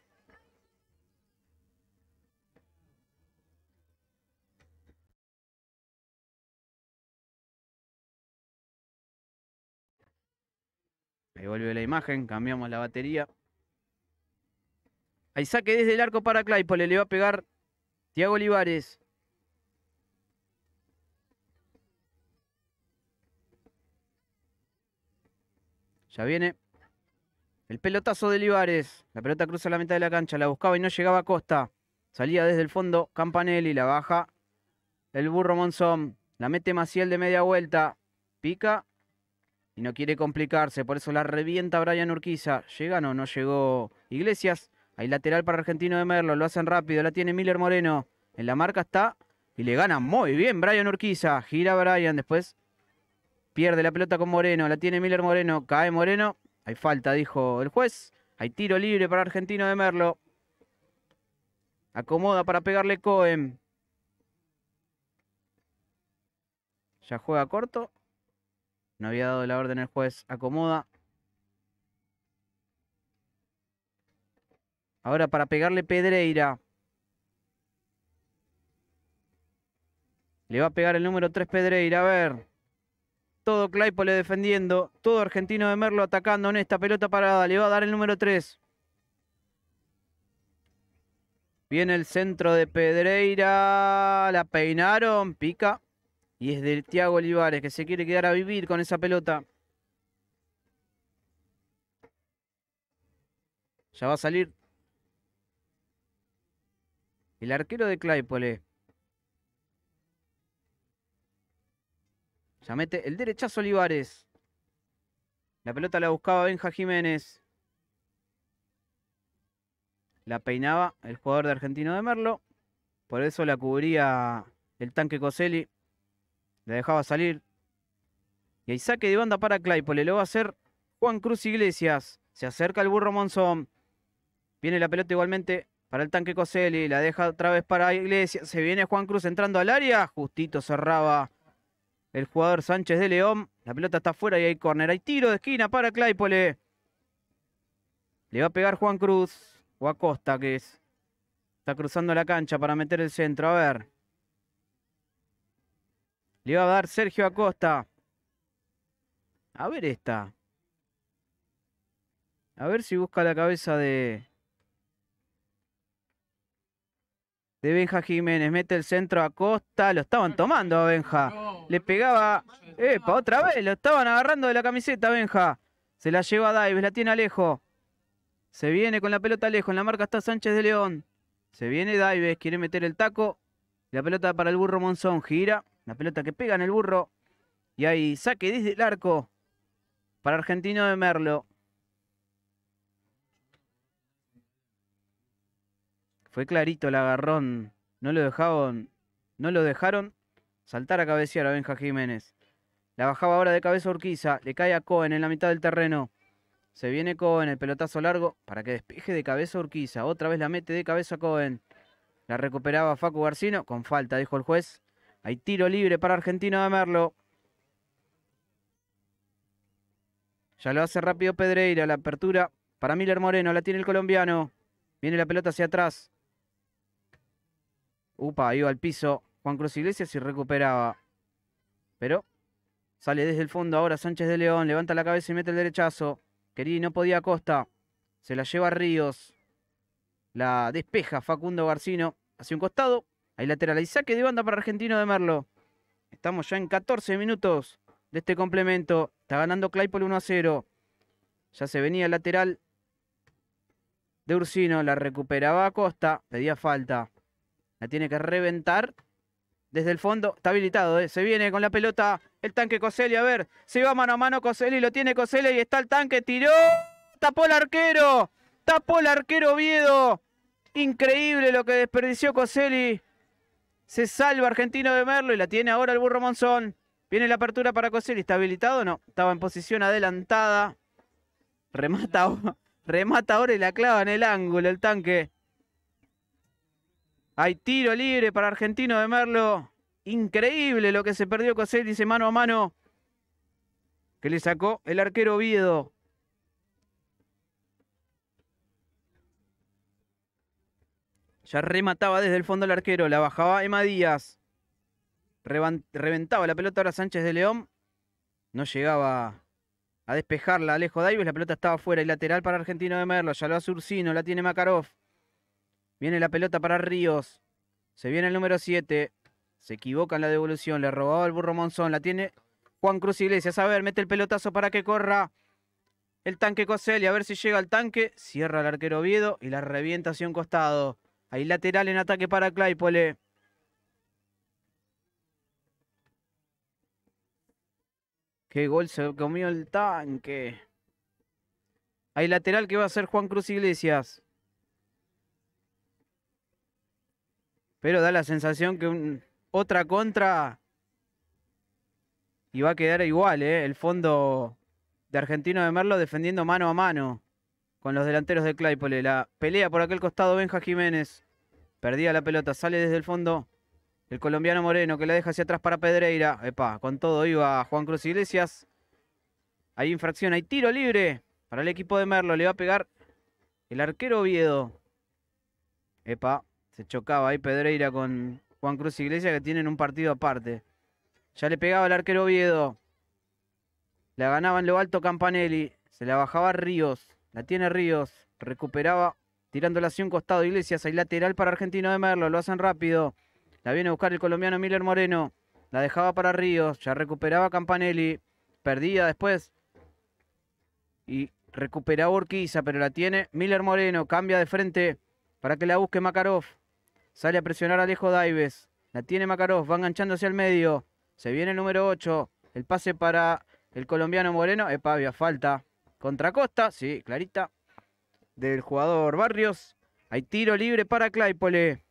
Ahí volvió la imagen, cambiamos la batería. Ahí saque desde el arco para Claypole, le va a pegar Tiago Olivares. Ya viene el pelotazo de Olivares. La pelota cruza la mitad de la cancha, la buscaba y no llegaba a Costa. Salía desde el fondo Campanelli, la baja el burro Monzón. La mete Maciel de media vuelta. Pica y no quiere complicarse, por eso la revienta Brian Urquiza. ¿Llega? No, no llegó Iglesias. Hay lateral para Argentino de Merlo, lo hacen rápido, la tiene Miller Moreno. En la marca está y le gana muy bien Brian Urquiza. Gira Brian, después pierde la pelota con Moreno, la tiene Miller Moreno, cae Moreno. Hay falta, dijo el juez. Hay tiro libre para Argentino de Merlo. Acomoda para pegarle Cohen. Ya juega corto. No había dado la orden el juez. Acomoda. Ahora para pegarle Pedreira. Le va a pegar el número 3 Pedreira. A ver. Todo Claypole defendiendo. Todo Argentino de Merlo atacando en esta pelota parada. Le va a dar el número 3. Viene el centro de Pedreira. La peinaron. Pica. Y es del Tiago Olivares que se quiere quedar a vivir con esa pelota. Ya va a salir el arquero de Claypole. Ya mete el derechazo Olivares. La pelota la buscaba Benja Jiménez. La peinaba el jugador de Argentino de Merlo. Por eso la cubría el tanque Coselli. La dejaba salir. Y ahí saque de banda para Claypole. Lo va a hacer Juan Cruz Iglesias. Se acerca el burro Monzón. Viene la pelota igualmente para el tanque Coselli. La deja otra vez para Iglesias. Se viene Juan Cruz entrando al área. Justito cerraba el jugador Sánchez de León. La pelota está afuera y hay córner. Hay tiro de esquina para Claypole. Le va a pegar Juan Cruz. O Acosta, que es. Está cruzando la cancha para meter el centro. A ver. Le va a dar Sergio Acosta. A ver esta. A ver si busca la cabeza de... De Benja Jiménez. Mete el centro a Acosta. Lo estaban tomando a Benja. Le pegaba... Epa, otra vez. Lo estaban agarrando de la camiseta Benja. Se la lleva a Dives. La tiene Alejo. Se viene con la pelota Alejo. En la marca está Sánchez de León. Se viene Dives. Quiere meter el taco. La pelota para el burro Monzón. Gira. La pelota que pega en el burro. Y ahí saque desde el arco para Argentino de Merlo. Fue clarito el agarrón. No lo dejaron, no lo dejaron saltar a cabecear a Benja Jiménez. La bajaba ahora de cabeza Urquiza. Le cae a Cohen en la mitad del terreno. Se viene Cohen, el pelotazo largo para que despeje de cabeza Urquiza. Otra vez la mete de cabeza Cohen. La recuperaba Facu Garcino con falta, dijo el juez. Hay tiro libre para Argentino de Merlo. Ya lo hace rápido Pedreira. La apertura para Miller Moreno. La tiene el colombiano. Viene la pelota hacia atrás. Upa, iba al piso. Juan Cruz Iglesias y recuperaba. Pero sale desde el fondo ahora Sánchez de León. Levanta la cabeza y mete el derechazo. Quería no podía Costa. Se la lleva Ríos. La despeja Facundo Garcino hacia un costado. Hay lateral. y saque de banda para Argentino de Merlo. Estamos ya en 14 minutos de este complemento. Está ganando Claypole 1 a 0. Ya se venía el lateral de Ursino. La recuperaba a Costa. Pedía falta. La tiene que reventar. Desde el fondo. Está habilitado. ¿eh? Se viene con la pelota el tanque Coselli. A ver. Se va mano a mano Coselli. Lo tiene Coselli. Y está el tanque. Tiró. Tapó el arquero. Tapó el arquero Viedo. Increíble lo que desperdició Coselli. Se salva Argentino de Merlo y la tiene ahora el burro Monzón. Viene la apertura para Coselli. ¿Está habilitado? No. Estaba en posición adelantada. Remata, remata ahora y la clava en el ángulo el tanque. Hay tiro libre para Argentino de Merlo. Increíble lo que se perdió Coselli. Dice mano a mano. Que le sacó el arquero Oviedo. Ya remataba desde el fondo el arquero. La bajaba Emma Díaz. Reventaba la pelota ahora Sánchez de León. No llegaba a despejarla Alejo Daives. La pelota estaba fuera y lateral para Argentino de Merlo. Ya lo hace Ursino. La tiene Makarov. Viene la pelota para Ríos. Se viene el número 7. Se equivoca en la devolución. Le robaba el burro Monzón. La tiene Juan Cruz Iglesias. A ver, mete el pelotazo para que corra el tanque Coselli. A ver si llega al tanque. Cierra el arquero Oviedo y la revienta hacia un costado. Ahí lateral en ataque para Claypole. Qué gol se comió el tanque. Hay lateral que va a ser Juan Cruz Iglesias. Pero da la sensación que otra contra y va a quedar igual, ¿eh? El fondo de Argentino de Merlo defendiendo mano a mano con los delanteros de Claypole. La pelea por aquel costado Benja Jiménez. Perdía la pelota, sale desde el fondo el colombiano Moreno que la deja hacia atrás para Pedreira. Epa, con todo iba Juan Cruz Iglesias. Hay infracción, hay tiro libre para el equipo de Merlo. Le va a pegar el arquero Oviedo. Epa, se chocaba ahí Pedreira con Juan Cruz Iglesias que tienen un partido aparte. Ya le pegaba el arquero Oviedo. La ganaba en lo alto Campanelli. Se la bajaba Ríos. La tiene Ríos. Recuperaba tirándola hacia un costado Iglesias. Hay lateral para Argentino de Merlo. Lo hacen rápido. La viene a buscar el colombiano Miller Moreno. La dejaba para Ríos. Ya recuperaba Campanelli. Perdía después. Y recuperaba Urquiza, pero la tiene Miller Moreno. Cambia de frente para que la busque Makarov. Sale a presionar Alejo Daives. La tiene Makarov. Va enganchando hacia el medio. Se viene el número 8. El pase para el colombiano Moreno. Epa, había falta. Contra Costa. Sí, clarita. Del jugador Barrios. Hay tiro libre para Claypole.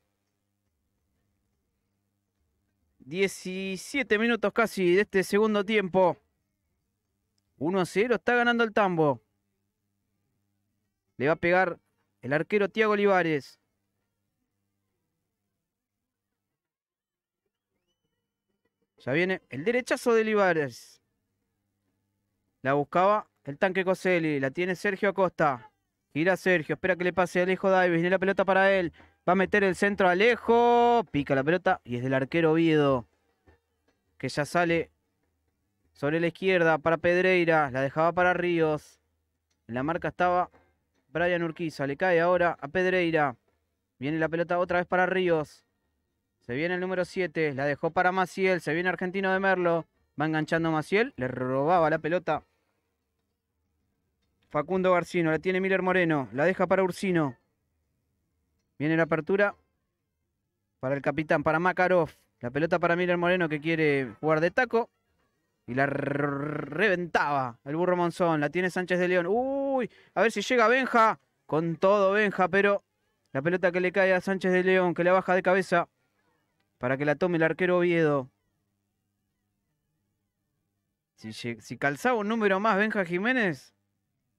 17 minutos casi de este segundo tiempo. 1 a 0. Está ganando el tambo. Le va a pegar el arquero Tiago Olivares. Ya viene el derechazo de Olivares. La buscaba el tanque Coselli. La tiene Sergio Acosta. Gira Sergio. Espera que le pase Alejo Davis. Viene la pelota para él. Va a meter el centro Alejo. Pica la pelota. Y es del arquero Oviedo. Que ya sale sobre la izquierda para Pedreira. La dejaba para Ríos. En la marca estaba Brian Urquiza. Le cae ahora a Pedreira. Viene la pelota otra vez para Ríos. Se viene el número 7, la dejó para Maciel, se viene Argentino de Merlo, va enganchando Maciel, le robaba la pelota. Facundo Garcino, la tiene Miller Moreno, la deja para Ursino. Viene la apertura para el capitán, para Makarov. La pelota para Miller Moreno que quiere jugar de taco. Y la reventaba el burro Monzón. La tiene Sánchez de León. Uy, a ver si llega Benja. Con todo Benja, pero la pelota que le cae a Sánchez de León, que la baja de cabeza para que la tome el arquero Oviedo. Si, calzaba un número más Benja Jiménez,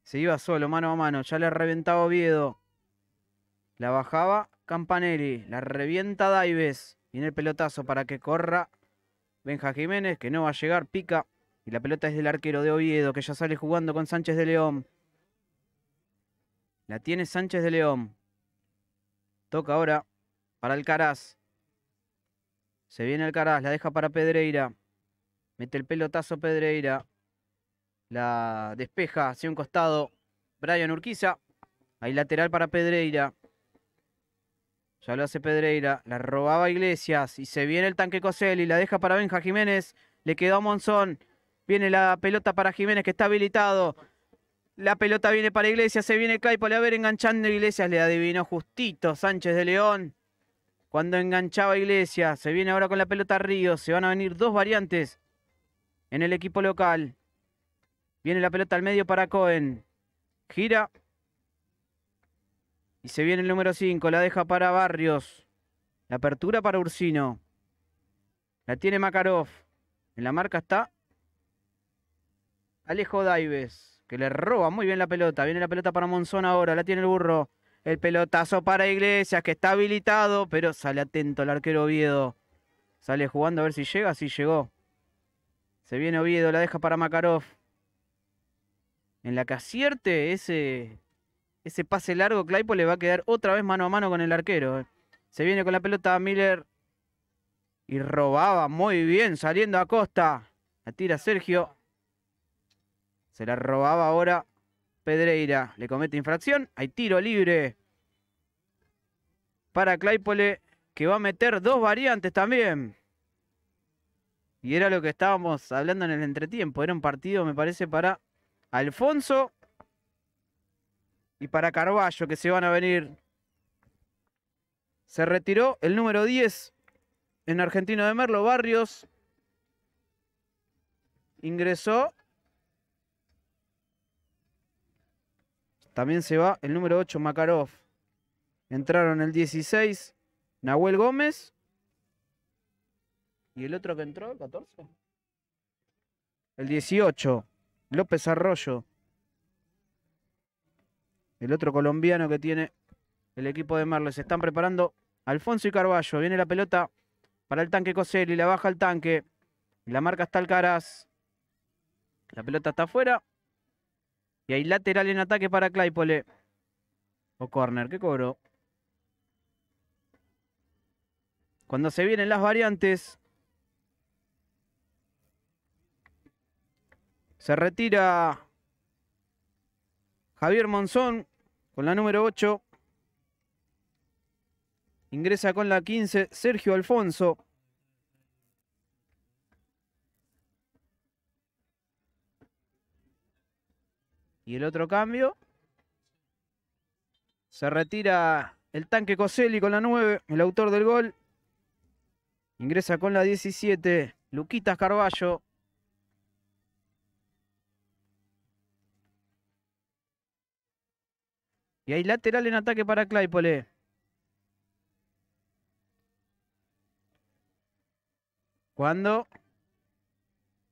se iba solo, mano a mano. Ya le reventaba Oviedo. La bajaba Campanelli. La revienta Daives. Viene el pelotazo para que corra Benja Jiménez, que no va a llegar, pica. Y la pelota es del arquero de Oviedo, que ya sale jugando con Sánchez de León. La tiene Sánchez de León. Toca ahora para Alcaraz. Se viene el Caraz, la deja para Pedreira. Mete el pelotazo Pedreira. La despeja hacia un costado Brian Urquiza. Hay lateral para Pedreira. Ya lo hace Pedreira. La robaba Iglesias. Y se viene el tanque Coselli. La deja para Benja Jiménez. Le quedó a Monzón. Viene la pelota para Jiménez que está habilitado. La pelota viene para Iglesias. Se viene Claypole a ver enganchando Iglesias. Le adivinó justito Sánchez de León cuando enganchaba Iglesias. Se viene ahora con la pelota Ríos. Se van a venir dos variantes en el equipo local. Viene la pelota al medio para Cohen. Gira. Y se viene el número 5. La deja para Barrios. La apertura para Ursino. La tiene Makarov. En la marca está Alejo Daives, que le roba muy bien la pelota. Viene la pelota para Monzón ahora, la tiene el burro. El pelotazo para Iglesias, que está habilitado, pero sale atento el arquero Oviedo. Sale jugando a ver si llega, sí llegó. Se viene Oviedo, la deja para Makarov. En la que acierte ese, ese pase largo, Claypo le va a quedar otra vez mano a mano con el arquero. Eh. Se viene con la pelota Miller. Y robaba muy bien, saliendo a costa. La tira Sergio. Se la robaba ahora Pedreira. Le comete infracción. Hay tiro libre para Claypole, que va a meter dos variantes también. Y era lo que estábamos hablando en el entretiempo. Era un partido, me parece, para Alfonso y para Carballo, que se van a venir. Se retiró el número 10 en Argentino de Merlo, Barrios. Ingresó. También se va el número 8, Makarov. Entraron el 16, Nahuel Gómez ¿Y el otro que entró, el 14? El 18, López Arroyo. El otro colombiano que tiene el equipo de Merle. Se están preparando Alfonso y Carballo. Viene la pelota para el tanque Coselli. La baja el tanque. La marca está Alcaraz. La pelota está afuera. Y hay lateral en ataque para Claypole. O corner. ¿Qué cobró? Cuando se vienen las variantes, Se retira Javier Monzón con la número 8. Ingresa con la 15 Sergio Alfonso. Y el otro cambio. Se retira el tanque Coselli con la 9, el autor del gol. Ingresa con la 17 Luquitas Carballo. Y hay lateral en ataque para Claypole. Cuando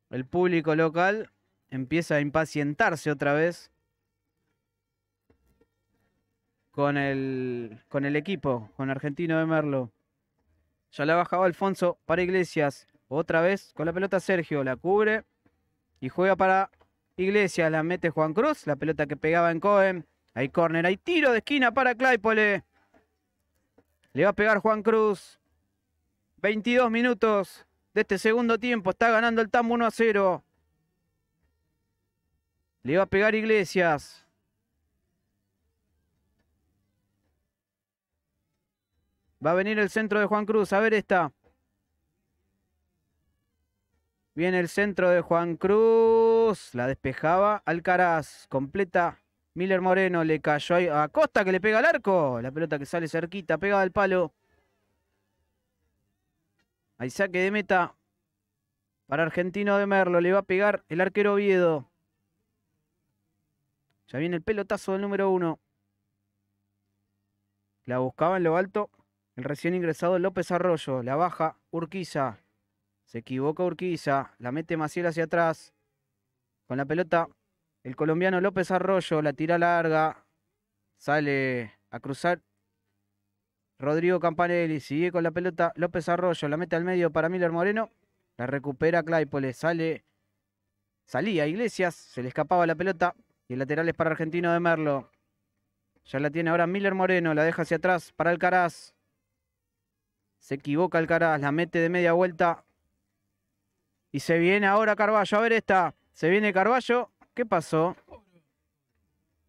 el público local empieza a impacientarse otra vez con el, con el equipo, con Argentino de Merlo. Ya la bajado Alfonso para Iglesias. Otra vez con la pelota Sergio. La cubre y juega para Iglesias. La mete Juan Cruz. La pelota que pegaba en Cohen. Hay córner, hay tiro de esquina para Claypole. Le va a pegar Juan Cruz. 22 minutos de este segundo tiempo. Está ganando el Tambo 1 a 0. Le va a pegar Iglesias. Va a venir el centro de Juan Cruz. A ver esta. Viene el centro de Juan Cruz. La despejaba Alcaraz. Completa Miller Moreno le cayó ahí a Costa que le pega al arco. La pelota que sale cerquita, pegada al palo. Hay saque de meta para Argentino de Merlo. Le va a pegar el arquero Oviedo. Ya viene el pelotazo del número uno. La buscaba en lo alto el recién ingresado López Arroyo. La baja Urquiza. Se equivoca Urquiza. La mete Maciel hacia atrás. Con la pelota el colombiano López Arroyo la tira larga. Sale a cruzar. Rodrigo Campanelli sigue con la pelota. López Arroyo la mete al medio para Miller Moreno. La recupera Claypole. Sale. Salía Iglesias. Se le escapaba la pelota. Y el lateral es para Argentino de Merlo. Ya la tiene ahora Miller Moreno. La deja hacia atrás para Alcaraz. Se equivoca Alcaraz. La mete de media vuelta. Y se viene ahora Carballo. A ver esta. Se viene Carballo. ¿Qué pasó?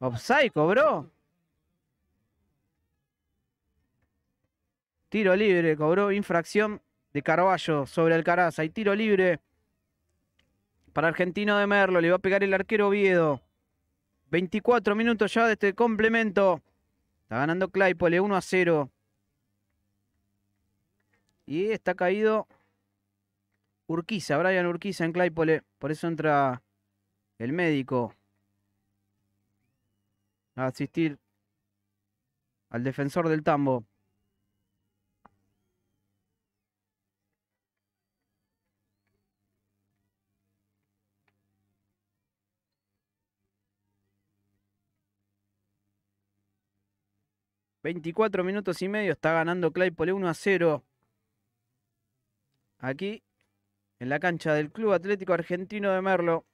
Offside cobró. Tiro libre, cobró infracción de Carballo sobre Alcaraz. Hay tiro libre para Argentino de Merlo. Le va a pegar el arquero Oviedo. 24 minutos ya de este complemento. Está ganando Claypole 1 a 0. Y está caído Urquiza, Brian Urquiza en Claypole. Por eso entra el médico a asistir al defensor del tambo. Veinticuatro minutos y medio está ganando Claypole 1 a 0. Aquí en la cancha del Club Atlético Argentino de Merlo.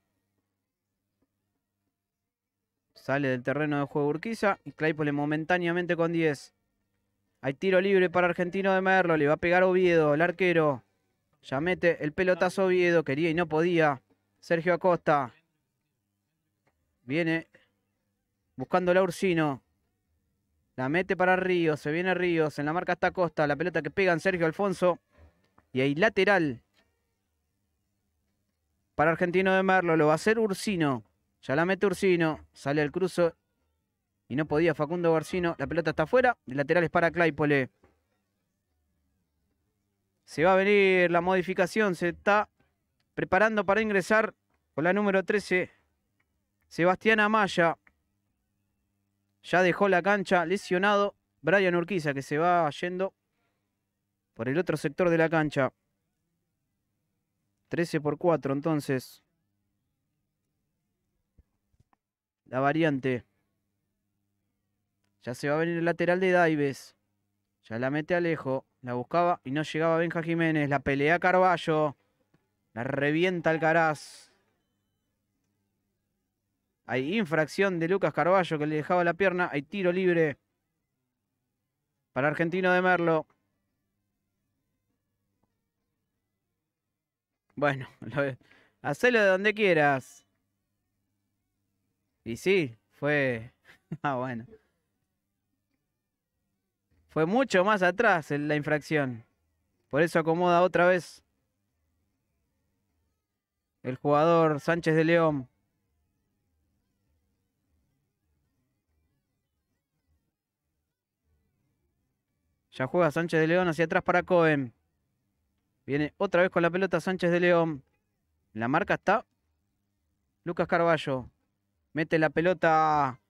Sale del terreno de juego Urquiza. Y Claypole momentáneamente con 10. Hay tiro libre para Argentino de Merlo. Le va a pegar Oviedo, el arquero. Ya mete el pelotazo Oviedo. Quería y no podía. Sergio Acosta. Viene buscando la Ursino. La mete para Ríos. Se viene Ríos. En la marca está Acosta. La pelota que pega en Sergio Alfonso. Y hay lateral. Para Argentino de Merlo. Lo va a hacer Ursino. Ya la mete Ursino. Sale al cruzo y no podía Facundo Garcino. La pelota está afuera. El lateral es para Claypole. Se va a venir la modificación. Se está preparando para ingresar con la número 13. Sebastián Amaya. Ya dejó la cancha lesionado. Brian Urquiza que se va yendo por el otro sector de la cancha. 13 por 4 entonces. La variante. Ya se va a venir el lateral de Daives. Ya la mete Alejo. La buscaba y no llegaba Benja Jiménez. La pelea Carballo. La revienta Alcaraz. Hay infracción de Lucas Carballo que le dejaba la pierna. Hay tiro libre para Argentino de Merlo. Bueno, hacelo de donde quieras. Y sí, fue... ah, bueno. Fue mucho más atrás la infracción. Por eso acomoda otra vez el jugador Sánchez de León. Ya juega Sánchez de León hacia atrás para Cohen. Viene otra vez con la pelota Sánchez de León. La marca está Lucas Carballo. Mete la pelota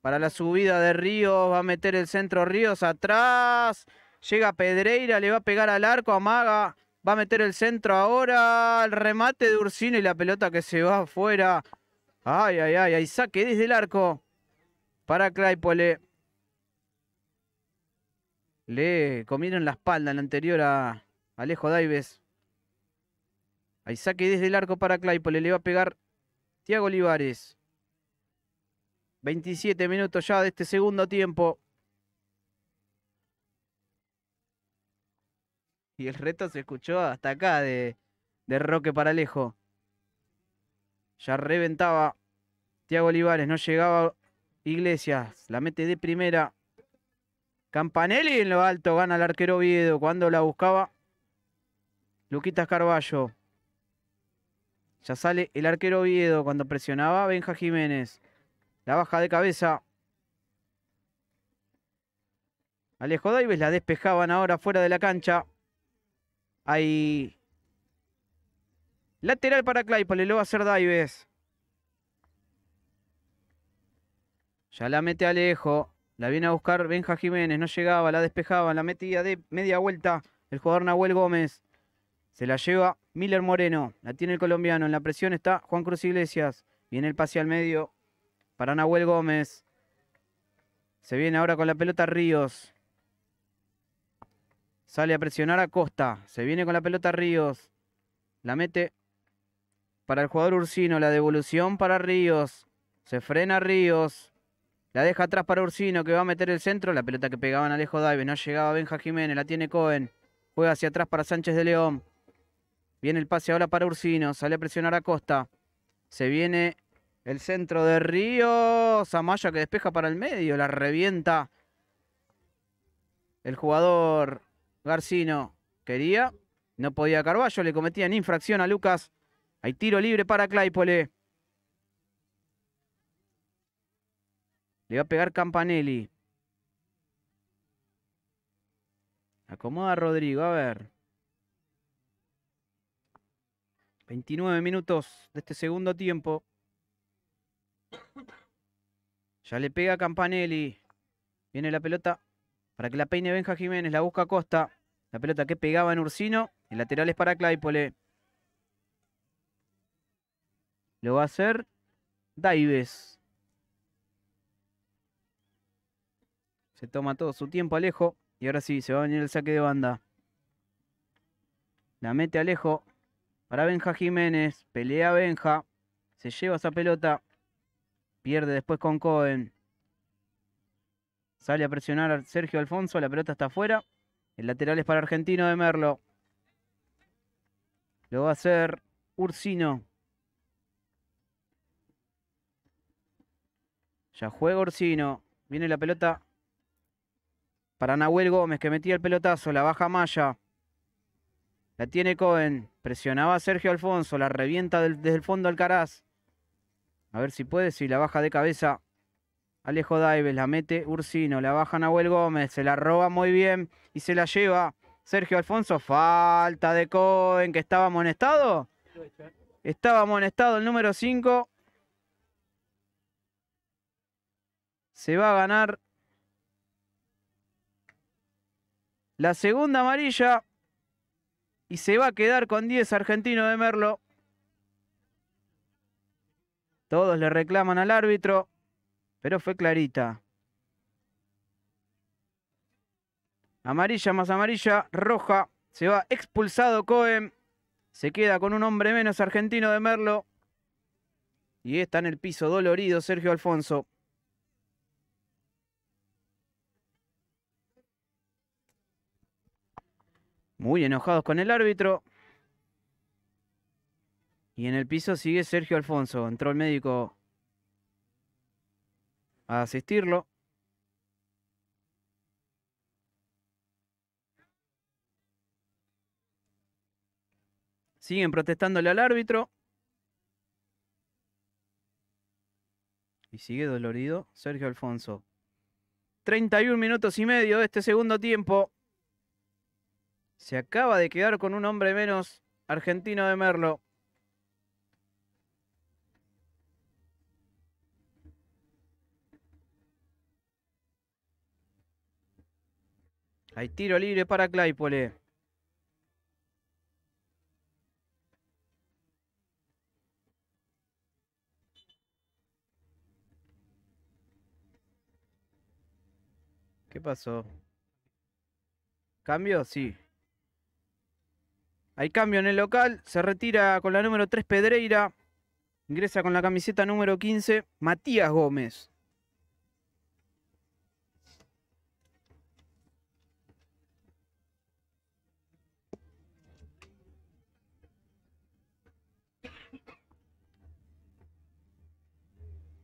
para la subida de Ríos, va a meter el centro Ríos atrás. Llega Pedreira, le va a pegar al arco, amaga. Va a meter el centro ahora. El remate de Ursino y la pelota que se va afuera. Ay, ay, ay, ay. Saque desde el arco para Claypole. Le comieron la espalda en la anterior a Alejo Daives. Ahí saque desde el arco para Claypole. Le va a pegar Tiago Olivares. 27 minutos ya de este segundo tiempo. Y el reto se escuchó hasta acá de, de Roque Paralejo. Ya reventaba Tiago Olivares, no llegaba Iglesias. La mete de primera. Campanelli en lo alto gana el arquero Viedo. Cuando la buscaba Luquitas Carballo. Ya sale el arquero Viedo cuando presionaba Benja Jiménez. La baja de cabeza. Alejo Daives la despejaban ahora fuera de la cancha. Hay lateral para Claypole, lo va a hacer Daives. Ya la mete Alejo. La viene a buscar Benja Jiménez. No llegaba, la despejaba, la metía de media vuelta el jugador Nahuel Gómez. Se la lleva Miller Moreno. La tiene el colombiano. En la presión está Juan Cruz Iglesias. Viene el pase al medio para Nahuel Gómez. Se viene ahora con la pelota Ríos. Sale a presionar a Costa. Se viene con la pelota Ríos. La mete para el jugador Ursino. La devolución para Ríos. Se frena Ríos. La deja atrás para Ursino que va a meter el centro. La pelota que pegaban Alejo Daive. No llegaba Benja Jiménez. La tiene Cohen. Juega hacia atrás para Sánchez de León. Viene el pase ahora para Ursino. Sale a presionar a Costa. Se viene el centro de Ríos. Amaya que despeja para el medio. La revienta. El jugador Garcino quería. No podía Carballo. Le cometían infracción a Lucas. Hay tiro libre para Claypole. Le va a pegar Campanelli. Acomoda a Rodrigo. A ver. 29 minutos de este segundo tiempo. Ya le pega Campanelli. Viene la pelota para que la peine Benja Jiménez. La busca Costa. La pelota que pegaba en Ursino. El lateral es para Claypole. Lo va a hacer Daives. Se toma todo su tiempo Alejo. Y ahora sí, se va a venir el saque de banda. La mete Alejo. Para Benja Jiménez. Pelea Benja. Se lleva esa pelota. Pierde después con Cohen. Sale a presionar a Sergio Alfonso. La pelota está afuera. El lateral es para Argentino de Merlo. Lo va a hacer Ursino. Ya juega Ursino. Viene la pelota para Nahuel Gómez que metía el pelotazo. La baja Maya. La tiene Cohen. Presionaba Sergio Alfonso. La revienta desde el fondo Alcaraz. A ver si puede. Si la baja de cabeza. Alejo Daives. La mete Ursino. La baja Nahuel Gómez. Se la roba muy bien. Y se la lleva Sergio Alfonso. Falta de Cohen que estaba amonestado. Estaba amonestado el número 5. Se va a ganar la segunda amarilla y se va a quedar con 10 argentino de Merlo. Todos le reclaman al árbitro, pero fue clarita. Amarilla más amarilla, roja. Se va expulsado Cohen. Se queda con un hombre menos argentino de Merlo. Y está en el piso dolorido Sergio Alfonso. Muy enojados con el árbitro. Y en el piso sigue Sergio Alfonso. Entró el médico a asistirlo. Siguen protestándole al árbitro. Y sigue dolorido Sergio Alfonso. 31 minutos y medio de este segundo tiempo. Se acaba de quedar con un hombre menos argentino de Merlo. Hay tiro libre para Claypole. ¿Qué pasó? ¿Cambio? Sí. Hay cambio en el local. Se retira con la número 3 Pedreira. Ingresa con la camiseta número 15 Matías Gómez.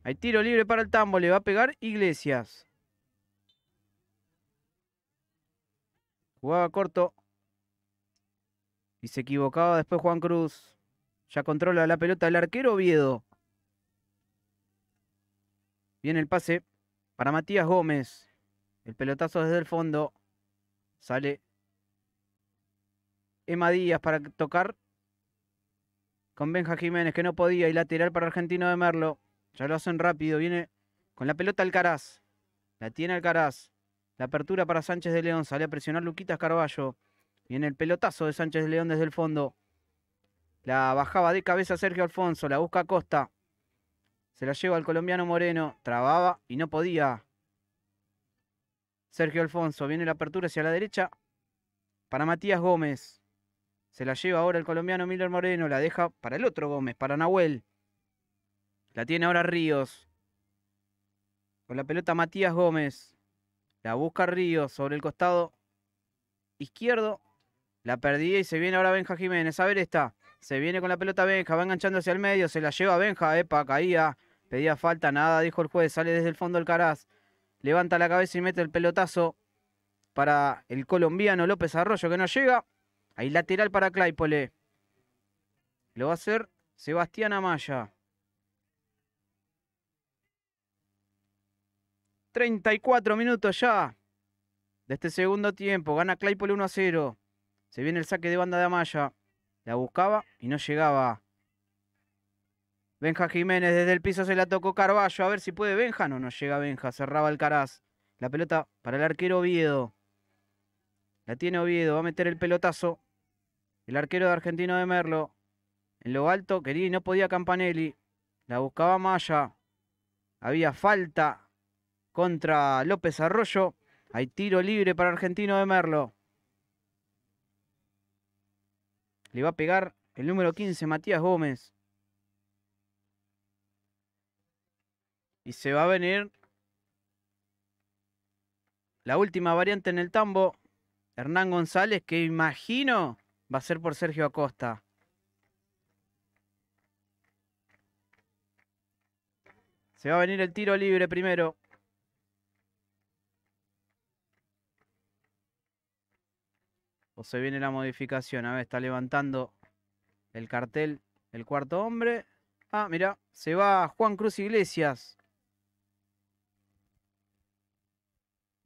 Hay tiro libre para el tambo. Le va a pegar Iglesias. Jugaba corto. Y se equivocaba después Juan Cruz. Ya controla la pelota el arquero Oviedo. Viene el pase para Matías Gómez. El pelotazo desde el fondo. Sale Emma Díaz para tocar con Benja Jiménez que no podía y lateral para Argentino de Merlo. Ya lo hacen rápido. Viene con la pelota Alcaraz. La tiene Alcaraz. La apertura para Sánchez de León. Sale a presionar Luquitas Carballo. Viene el pelotazo de Sánchez de León desde el fondo. La bajaba de cabeza Sergio Alfonso. La busca Costa. Se la lleva al colombiano Moreno. Trababa y no podía. Sergio Alfonso. Viene la apertura hacia la derecha. Para Matías Gómez. Se la lleva ahora el colombiano Miller Moreno. La deja para el otro Gómez. Para Nahuel. La tiene ahora Ríos. Con la pelota Matías Gómez. La busca Ríos sobre el costado izquierdo. La perdía y se viene ahora Benja Jiménez. A ver esta. Se viene con la pelota Benja. Va enganchando hacia el medio. Se la lleva Benja. Epa, caía. Pedía falta. Nada, dijo el juez. Sale desde el fondo el Caraz. Levanta la cabeza y mete el pelotazo para el colombiano López Arroyo que no llega. Ahí lateral para Claypole. Lo va a hacer Sebastián Amaya. 34 minutos ya de este segundo tiempo. Gana Claypole 1 a 0. Se viene el saque de banda de Amaya. La buscaba y no llegaba. Benja Jiménez desde el piso se la tocó Carballo. A ver si puede Benja. No, no llega Benja. Cerraba el Caraz. La pelota para el arquero Oviedo. La tiene Oviedo. Va a meter el pelotazo. El arquero de Argentino de Merlo. En lo alto quería y no podía Campanelli. La buscaba Maya. Había falta contra López Arroyo. Hay tiro libre para Argentino de Merlo. Le va a pegar el número 15, Matías Gómez. Y se va a venir la última variante en el tambo. Hernán González, que imagino va a ser por Sergio Acosta. Se va a venir el tiro libre primero. Se viene la modificación. A ver, está levantando el cartel el cuarto hombre. Ah, mira, se va Juan Cruz Iglesias.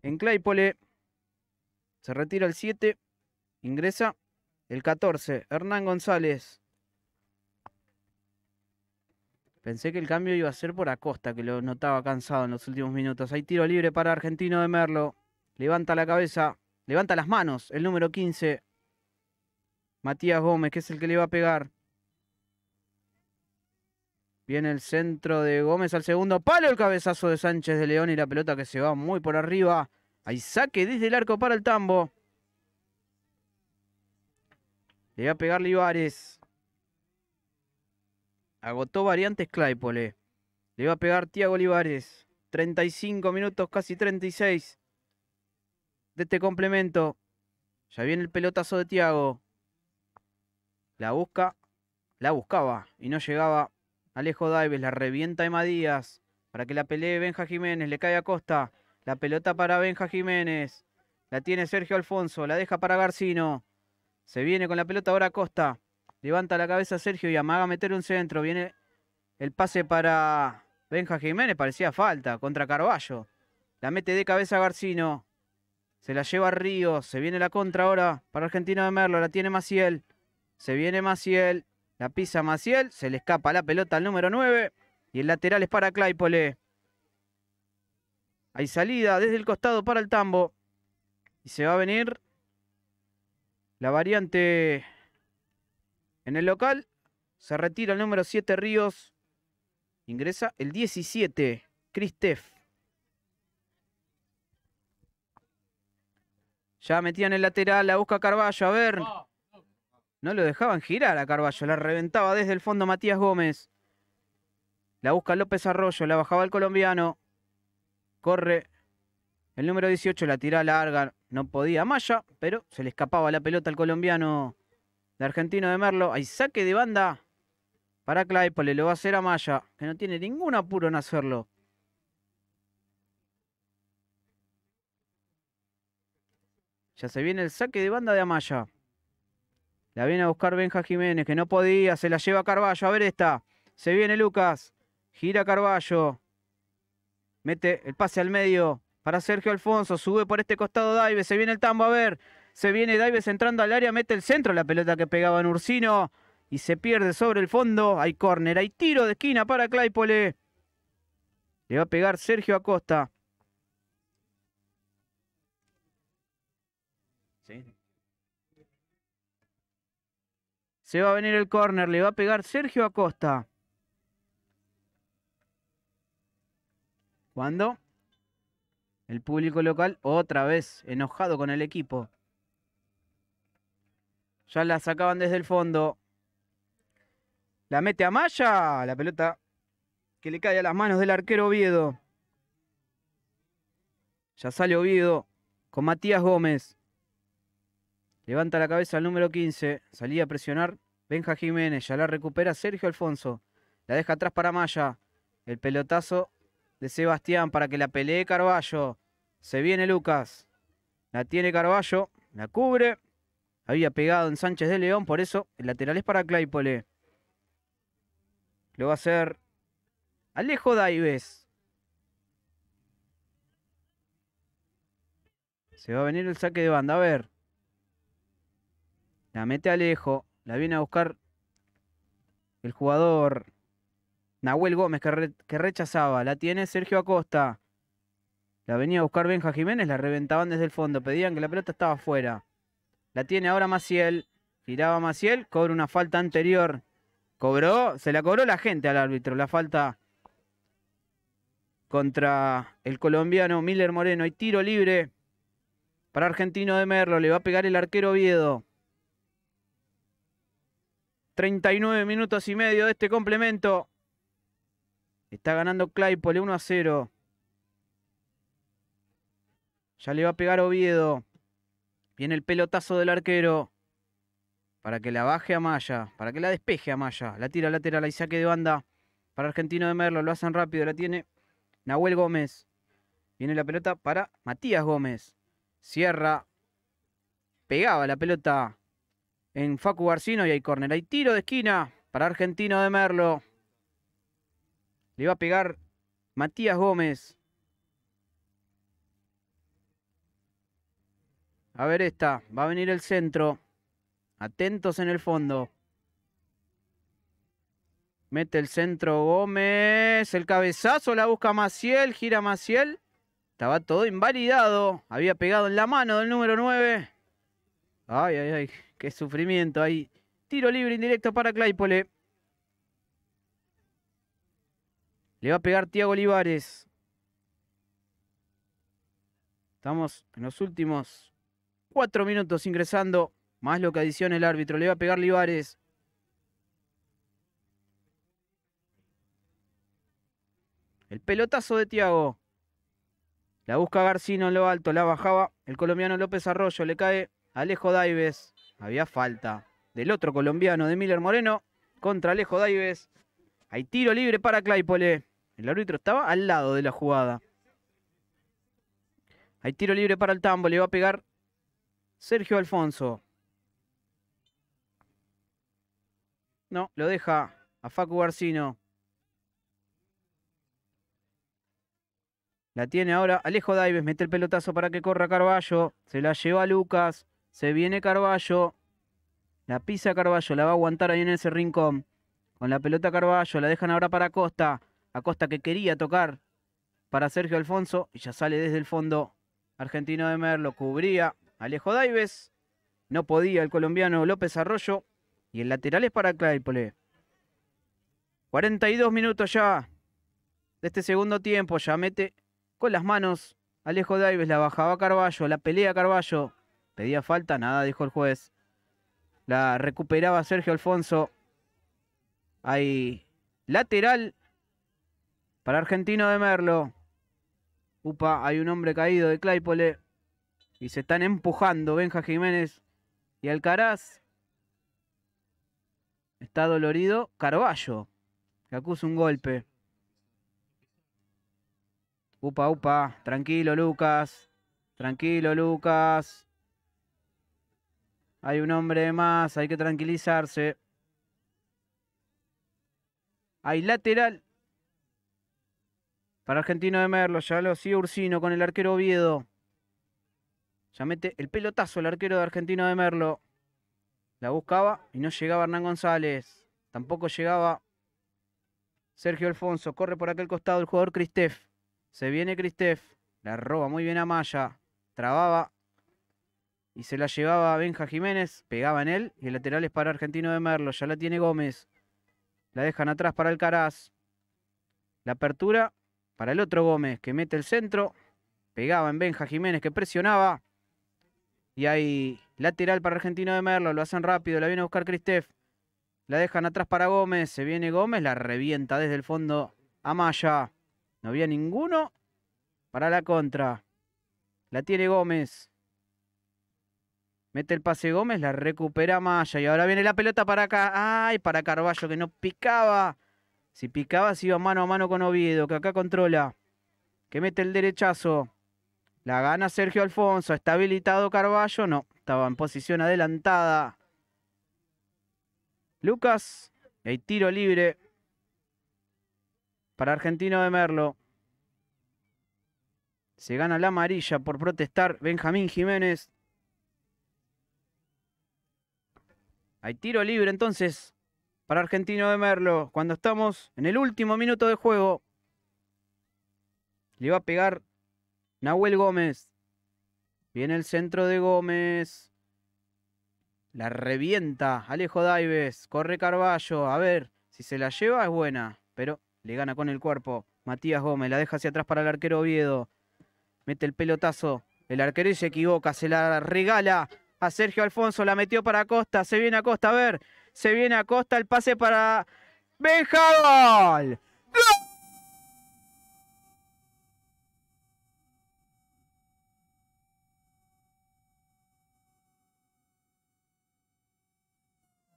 En Claypole se retira el 7. Ingresa el 14. Hernán González. Pensé que el cambio iba a ser por Acosta, que lo notaba cansado en los últimos minutos. Hay tiro libre para Argentino de Merlo. Levanta la cabeza, levanta las manos. El número 15. Matías Gómez, que es el que le va a pegar. Viene el centro de Gómez al segundo palo, el cabezazo de Sánchez de León y la pelota que se va muy por arriba. Hay saque desde el arco para el tambo. Le va a pegar Livares. Agotó variantes Claypole. Le va a pegar Tiago Olivares. 35 minutos, casi 36 de este complemento. Ya viene el pelotazo de Tiago. La busca, la buscaba y no llegaba. Alejo Daives la revienta Emma Díaz para que la pelee Benja Jiménez. Le cae a Costa. La pelota para Benja Jiménez. La tiene Sergio Alfonso. La deja para Garcino. Se viene con la pelota ahora Costa. Levanta la cabeza Sergio y amaga meter un centro. Viene el pase para Benja Jiménez. Parecía falta contra Carballo. La mete de cabeza Garcino. Se la lleva Ríos. Se viene la contra ahora para Argentino de Merlo. La tiene Maciel. Se viene Maciel. La pisa Maciel. Se le escapa la pelota al número 9. Y el lateral es para Claypole. Hay salida desde el costado para el tambo. Y se va a venir la variante en el local se retira el número 7 Ríos. Ingresa el 17 Cristef. Ya metían el lateral, la busca Carballo. A ver. No lo dejaban girar a Carballo. La reventaba desde el fondo Matías Gómez. La busca López Arroyo. La bajaba el colombiano. Corre el número 18. La tira larga. No podía Maya, pero se le escapaba la pelota al colombiano de Argentino de Merlo. Hay saque de banda para Claypole. Lo va a hacer a Maya, que no tiene ningún apuro en hacerlo. Ya se viene el saque de banda de Amaya. La viene a buscar Benja Jiménez, que no podía. Se la lleva Carballo. A ver esta. Se viene Lucas. Gira Carballo. Mete el pase al medio para Sergio Alfonso. Sube por este costado Daive. Se viene el tambo. A ver. Se viene Daives entrando al área, mete el centro, la pelota que pegaba en Ursino y se pierde sobre el fondo. Hay córner, hay tiro de esquina para Claypole. Le va a pegar Sergio Acosta. Se va a venir el córner, le va a pegar Sergio Acosta. ¿Cuándo? El público local otra vez enojado con el equipo. Ya la sacaban desde el fondo. La mete a Maya. La pelota que le cae a las manos del arquero Oviedo. Ya sale Oviedo con Matías Gómez. Levanta la cabeza al número 15. Salía a presionar Benja Jiménez. Ya la recupera Sergio Alfonso. La deja atrás para Maya. El pelotazo de Sebastián para que la pelee Carballo. Se viene Lucas. La tiene Carballo. La cubre. Había pegado en Sánchez de León, por eso el lateral es para Claypole. Lo va a hacer Alejo Daives. Se va a venir el saque de banda. A ver. La mete Alejo. La viene a buscar el jugador Nahuel Gómez que, rechazaba. La tiene Sergio Acosta. La venía a buscar Benja Jiménez. La reventaban desde el fondo. Pedían que la pelota estaba fuera. La tiene ahora Maciel. Giraba Maciel, cobra una falta anterior. Cobró, se la cobró la gente al árbitro, la falta contra el colombiano Miller Moreno. Y tiro libre para Argentino de Merlo. Le va a pegar el arquero Oviedo. 39 minutos y medio de este complemento. Está ganando Claypole 1 a 0. Ya le va a pegar Oviedo. Viene el pelotazo del arquero. Para que la baje a Maya. Para que la despeje a Maya. La tira lateral y saque de banda. Para Argentino de Merlo. Lo hacen rápido. La tiene Nahuel Gómez. Viene la pelota para Matías Gómez. Cierra. Pegaba la pelota en Facu Garcino y hay córner. Hay tiro de esquina para Argentino de Merlo. Le va a pegar Matías Gómez. A ver esta. Va a venir el centro. Atentos en el fondo. Mete el centro Gómez. El cabezazo la busca Maciel. Gira Maciel. Estaba todo invalidado. Había pegado en la mano del número 9. Ay, ay, ay. Qué sufrimiento. Hay tiro libre indirecto para Claypole. Le va a pegar Tiago Olivares. Estamos en los últimos cuatro minutos ingresando. Más lo que adiciona el árbitro. Le va a pegar Olivares. El pelotazo de Tiago. La busca Garcino en lo alto. La bajaba el colombiano López Arroyo. Le cae Alejo Daives. Había falta del otro colombiano de Miller Moreno contra Alejo Daives. Hay tiro libre para Claypole. El árbitro estaba al lado de la jugada. Hay tiro libre para el tambo. Le va a pegar Sergio Alfonso. No, lo deja a Facu Garcino. La tiene ahora Alejo Daives. Mete el pelotazo para que corra Carballo. Se la lleva Lucas. Se viene Carballo. La pisa Carballo. La va a aguantar ahí en ese rincón. Con la pelota Carballo. La dejan ahora para Costa. Acosta que quería tocar para Sergio Alfonso. Y ya sale desde el fondo. Argentino de Merlo. Cubría Alejo Daives. No podía el colombiano López Arroyo. Y el lateral es para Claypole. 42 minutos ya de este segundo tiempo. Ya mete con las manos Alejo Daives. La bajaba Carballo. La pelea Carballo. Pedía falta. Nada, dijo el juez. La recuperaba Sergio Alfonso. Hay lateral para Argentino de Merlo. Upa, hay un hombre caído de Claypole. Y se están empujando Benja Jiménez y Alcaraz. Está dolorido Carballo, que acusa un golpe. Upa, upa. Tranquilo, Lucas. Tranquilo, Lucas. Hay un hombre más, hay que tranquilizarse. Hay lateral para Argentino de Merlo. Ya lo sigue Ursino con el arquero Oviedo. Ya mete el pelotazo el arquero de Argentino de Merlo. La buscaba y no llegaba Hernán González. Tampoco llegaba Sergio Alfonso. Corre por aquel costado el jugador Cristef. Se viene Cristef. La roba muy bien a Maya. Trababa. Y se la llevaba Benja Jiménez. Pegaba en él. Y el lateral es para Argentino de Merlo. Ya la tiene Gómez. La dejan atrás para Alcaraz. La apertura para el otro Gómez que mete el centro. Pegaba en Benja Jiménez que presionaba. Y hay lateral para Argentino de Merlo. Lo hacen rápido. La viene a buscar Cristef. La dejan atrás para Gómez. Se viene Gómez. La revienta desde el fondo a Maya. No había ninguno para la contra. La tiene Gómez. Mete el pase Gómez. La recupera Maya. Y ahora viene la pelota para acá. Ay, para Carballo que no picaba. Si picaba, se iba mano a mano con Oviedo, que acá controla. Que mete el derechazo. La gana Sergio Alfonso. ¿Está habilitado Carballo? No. Estaba en posición adelantada. Lucas. Hay tiro libre. Para Argentino de Merlo. Se gana la amarilla por protestar Benjamín Jiménez. Hay tiro libre entonces para Argentino de Merlo. Cuando estamos en el último minuto de juego. Le va a pegar Nahuel Gómez. Viene el centro de Gómez. La revienta Alejo Daives. Corre Carballo. A ver, si se la lleva es buena. Pero le gana con el cuerpo. Matías Gómez la deja hacia atrás para el arquero Oviedo. Mete el pelotazo El arquero se equivoca, se la regala a Sergio Alfonso, la metió para Acosta, se viene Acosta, a ver, se viene Acosta, el pase para Benjabal.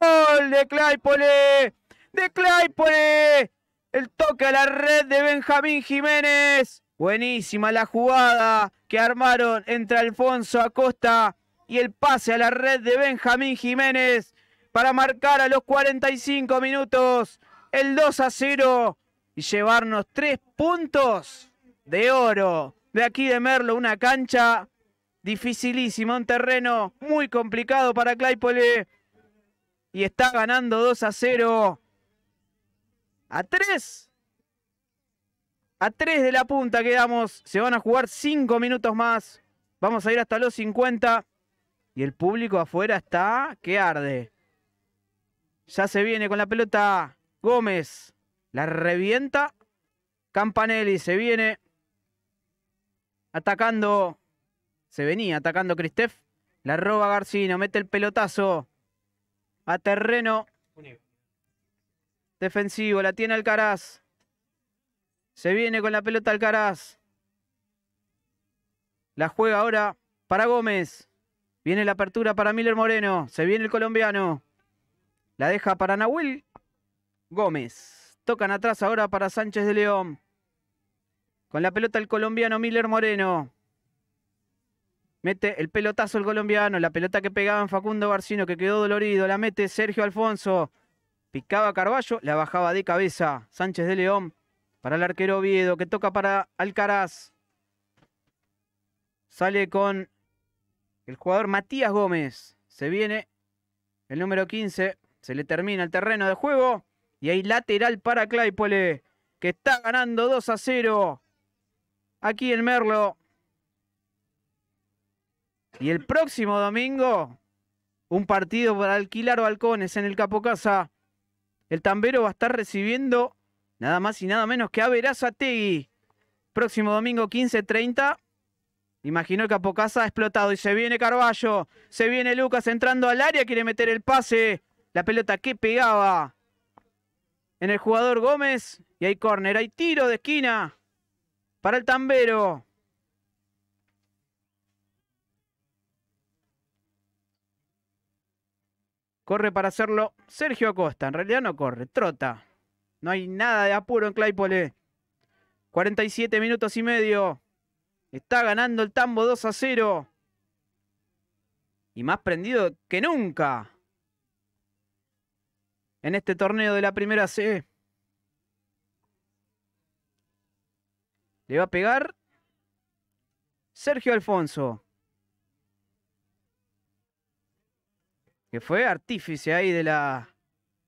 ¡Gol de Claypole! ¡De Claypole! El toque a la red de Benjamín Jiménez. Buenísima la jugada que armaron entre Alfonso Acosta y el pase a la red de Benjamín Jiménez para marcar a los 45 minutos el 2 a 0 y llevarnos tres puntos de oro de aquí de Merlo, una cancha dificilísima, un terreno muy complicado para Claypole y está ganando 2 a 0 a 3 a 3 de la punta quedamos. Se van a jugar 5 minutos más. Vamos a ir hasta los 50. Y el público afuera está que arde. Ya se viene con la pelota Gómez. La revienta. Campanelli se viene atacando. Se venía atacando Cristef. La roba Garcino. Mete el pelotazo a terreno defensivo. La tiene Alcaraz. Se viene con la pelota Alcaraz. La juega ahora para Gómez. Viene la apertura para Miller Moreno. Se viene el colombiano. La deja para Nahuel Gómez. Tocan atrás ahora para Sánchez de León. Con la pelota el colombiano Miller Moreno. Mete el pelotazo el colombiano. La pelota que pegaba en Facundo Barcino que quedó dolorido. La mete Sergio Alfonso. Picaba Carballo. La bajaba de cabeza Sánchez de León para el arquero Oviedo, que toca para Alcaraz. Sale con el jugador Matías Gómez. Se viene el número 15. Se le termina el terreno de juego. Y hay lateral para Claypole, que está ganando 2 a 0. Aquí en Merlo. Y el próximo domingo, un partido para alquilar balcones en el Capocasa. El tambero va a estar recibiendo Nada más y nada menos que a Tegui. Próximo domingo 15.30. Imagino que Apocasa ha explotado y se viene Carballo. Se viene Lucas entrando al área. Quiere meter el pase. La pelota que pegaba en el jugador Gómez. Y hay córner. Hay tiro de esquina para el tambero. Corre para hacerlo Sergio Acosta. En realidad no corre, trota. No hay nada de apuro en Claypole. 47 minutos y medio. Está ganando el Tambo 2 a 0. Y más prendido que nunca. En este torneo de la primera C. Le va a pegar Sergio Alfonso. Que fue artífice ahí de la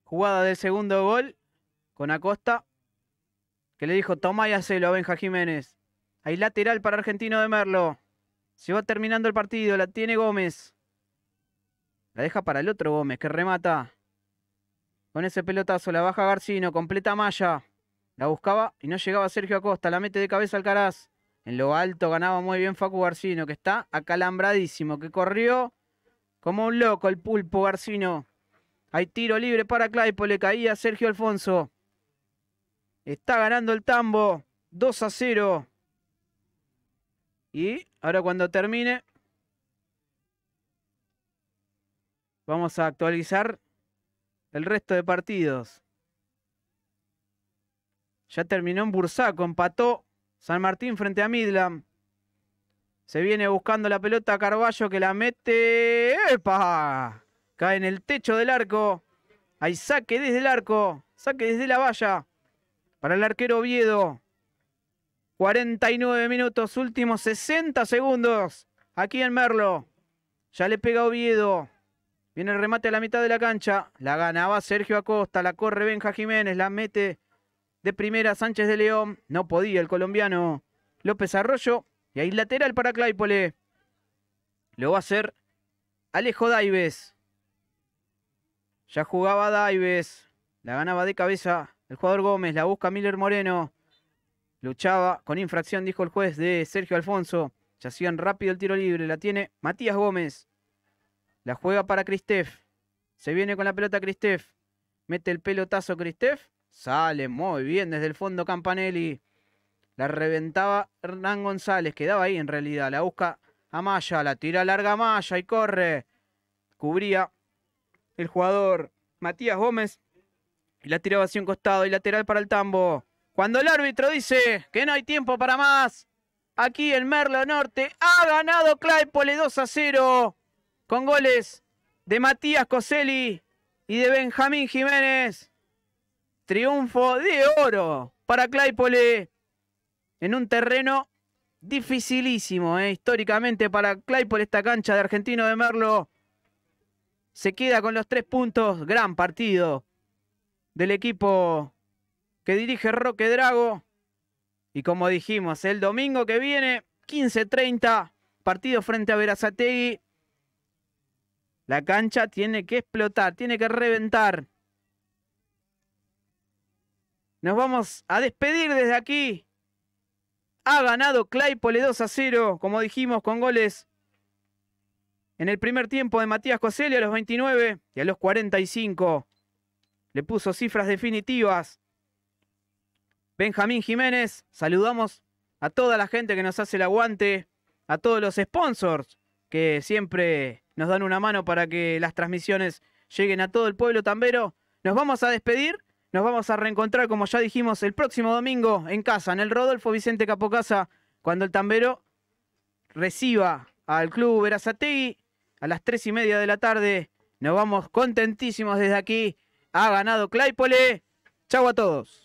jugada del segundo gol con Acosta, que le dijo, toma y hacelo a Benja Jiménez. Hay lateral para Argentino de Merlo. Se va terminando el partido, la tiene Gómez. La deja para el otro Gómez, que remata. Con ese pelotazo la baja Garcino, completa malla. La buscaba y no llegaba Sergio Acosta, la mete de cabeza Alcaraz. En lo alto ganaba muy bien Facu Garcino, que está acalambradísimo, que corrió como un loco el pulpo Garcino. Hay tiro libre para le caía Sergio Alfonso. Está ganando el tambo. 2 a 0. Y ahora cuando termine, vamos a actualizar el resto de partidos. Ya terminó en Bursaco, empató San Martín frente a Midland. Se viene buscando la pelota a Carballo que la mete. ¡Epa! Cae en el techo del arco. Hay saque desde el arco. Saque desde la valla para el arquero Oviedo. 49 minutos, últimos 60 segundos. Aquí en Merlo. Ya le pega Oviedo. Viene el remate a la mitad de la cancha. La ganaba Sergio Acosta. La corre Benja Jiménez. La mete de primera Sánchez de León. No podía el colombiano López Arroyo. Y ahí lateral para Claypole. Lo va a hacer Alejo Daives. Ya jugaba Daives. La ganaba de cabeza el jugador Gómez la busca Miller Moreno. Luchaba con infracción, dijo el juez de Sergio Alfonso. Ya hacían rápido el tiro libre. La tiene Matías Gómez. La juega para Cristef. Se viene con la pelota Cristef. Mete el pelotazo Cristef. Sale muy bien desde el fondo Campanelli. La reventaba Hernán González. Quedaba ahí en realidad. La busca a Maya. La tira larga a Maya y corre. Cubría el jugador Matías Gómez. Y la tiraba hacia un costado y lateral para el tambo. Cuando el árbitro dice que no hay tiempo para más, aquí en Merlo Norte ha ganado Claypole 2 a 0 con goles de Matías Coselli y de Benjamín Jiménez. Triunfo de oro para Claypole en un terreno dificilísimo, eh, históricamente para Claypole esta cancha de Argentino de Merlo. Se queda con los tres puntos, gran partido del equipo que dirige Roque Drago. Y como dijimos, el domingo que viene, 15.30, partido frente a Verazategui. La cancha tiene que explotar, tiene que reventar. Nos vamos a despedir desde aquí. Ha ganado Claypole 2 a 0, como dijimos, con goles en el primer tiempo de Matías Coselli a los 29 y a los 45. Le puso cifras definitivas. Benjamín Jiménez, saludamos a toda la gente que nos hace el aguante, a todos los sponsors que siempre nos dan una mano para que las transmisiones lleguen a todo el pueblo tambero. Nos vamos a despedir, nos vamos a reencontrar, como ya dijimos, el próximo domingo en casa, en el Rodolfo Vicente Capocasa, cuando el tambero reciba al club Verazategui a las tres y media de la tarde. Nos vamos contentísimos desde aquí. Ha ganado Claypole. Chau a todos.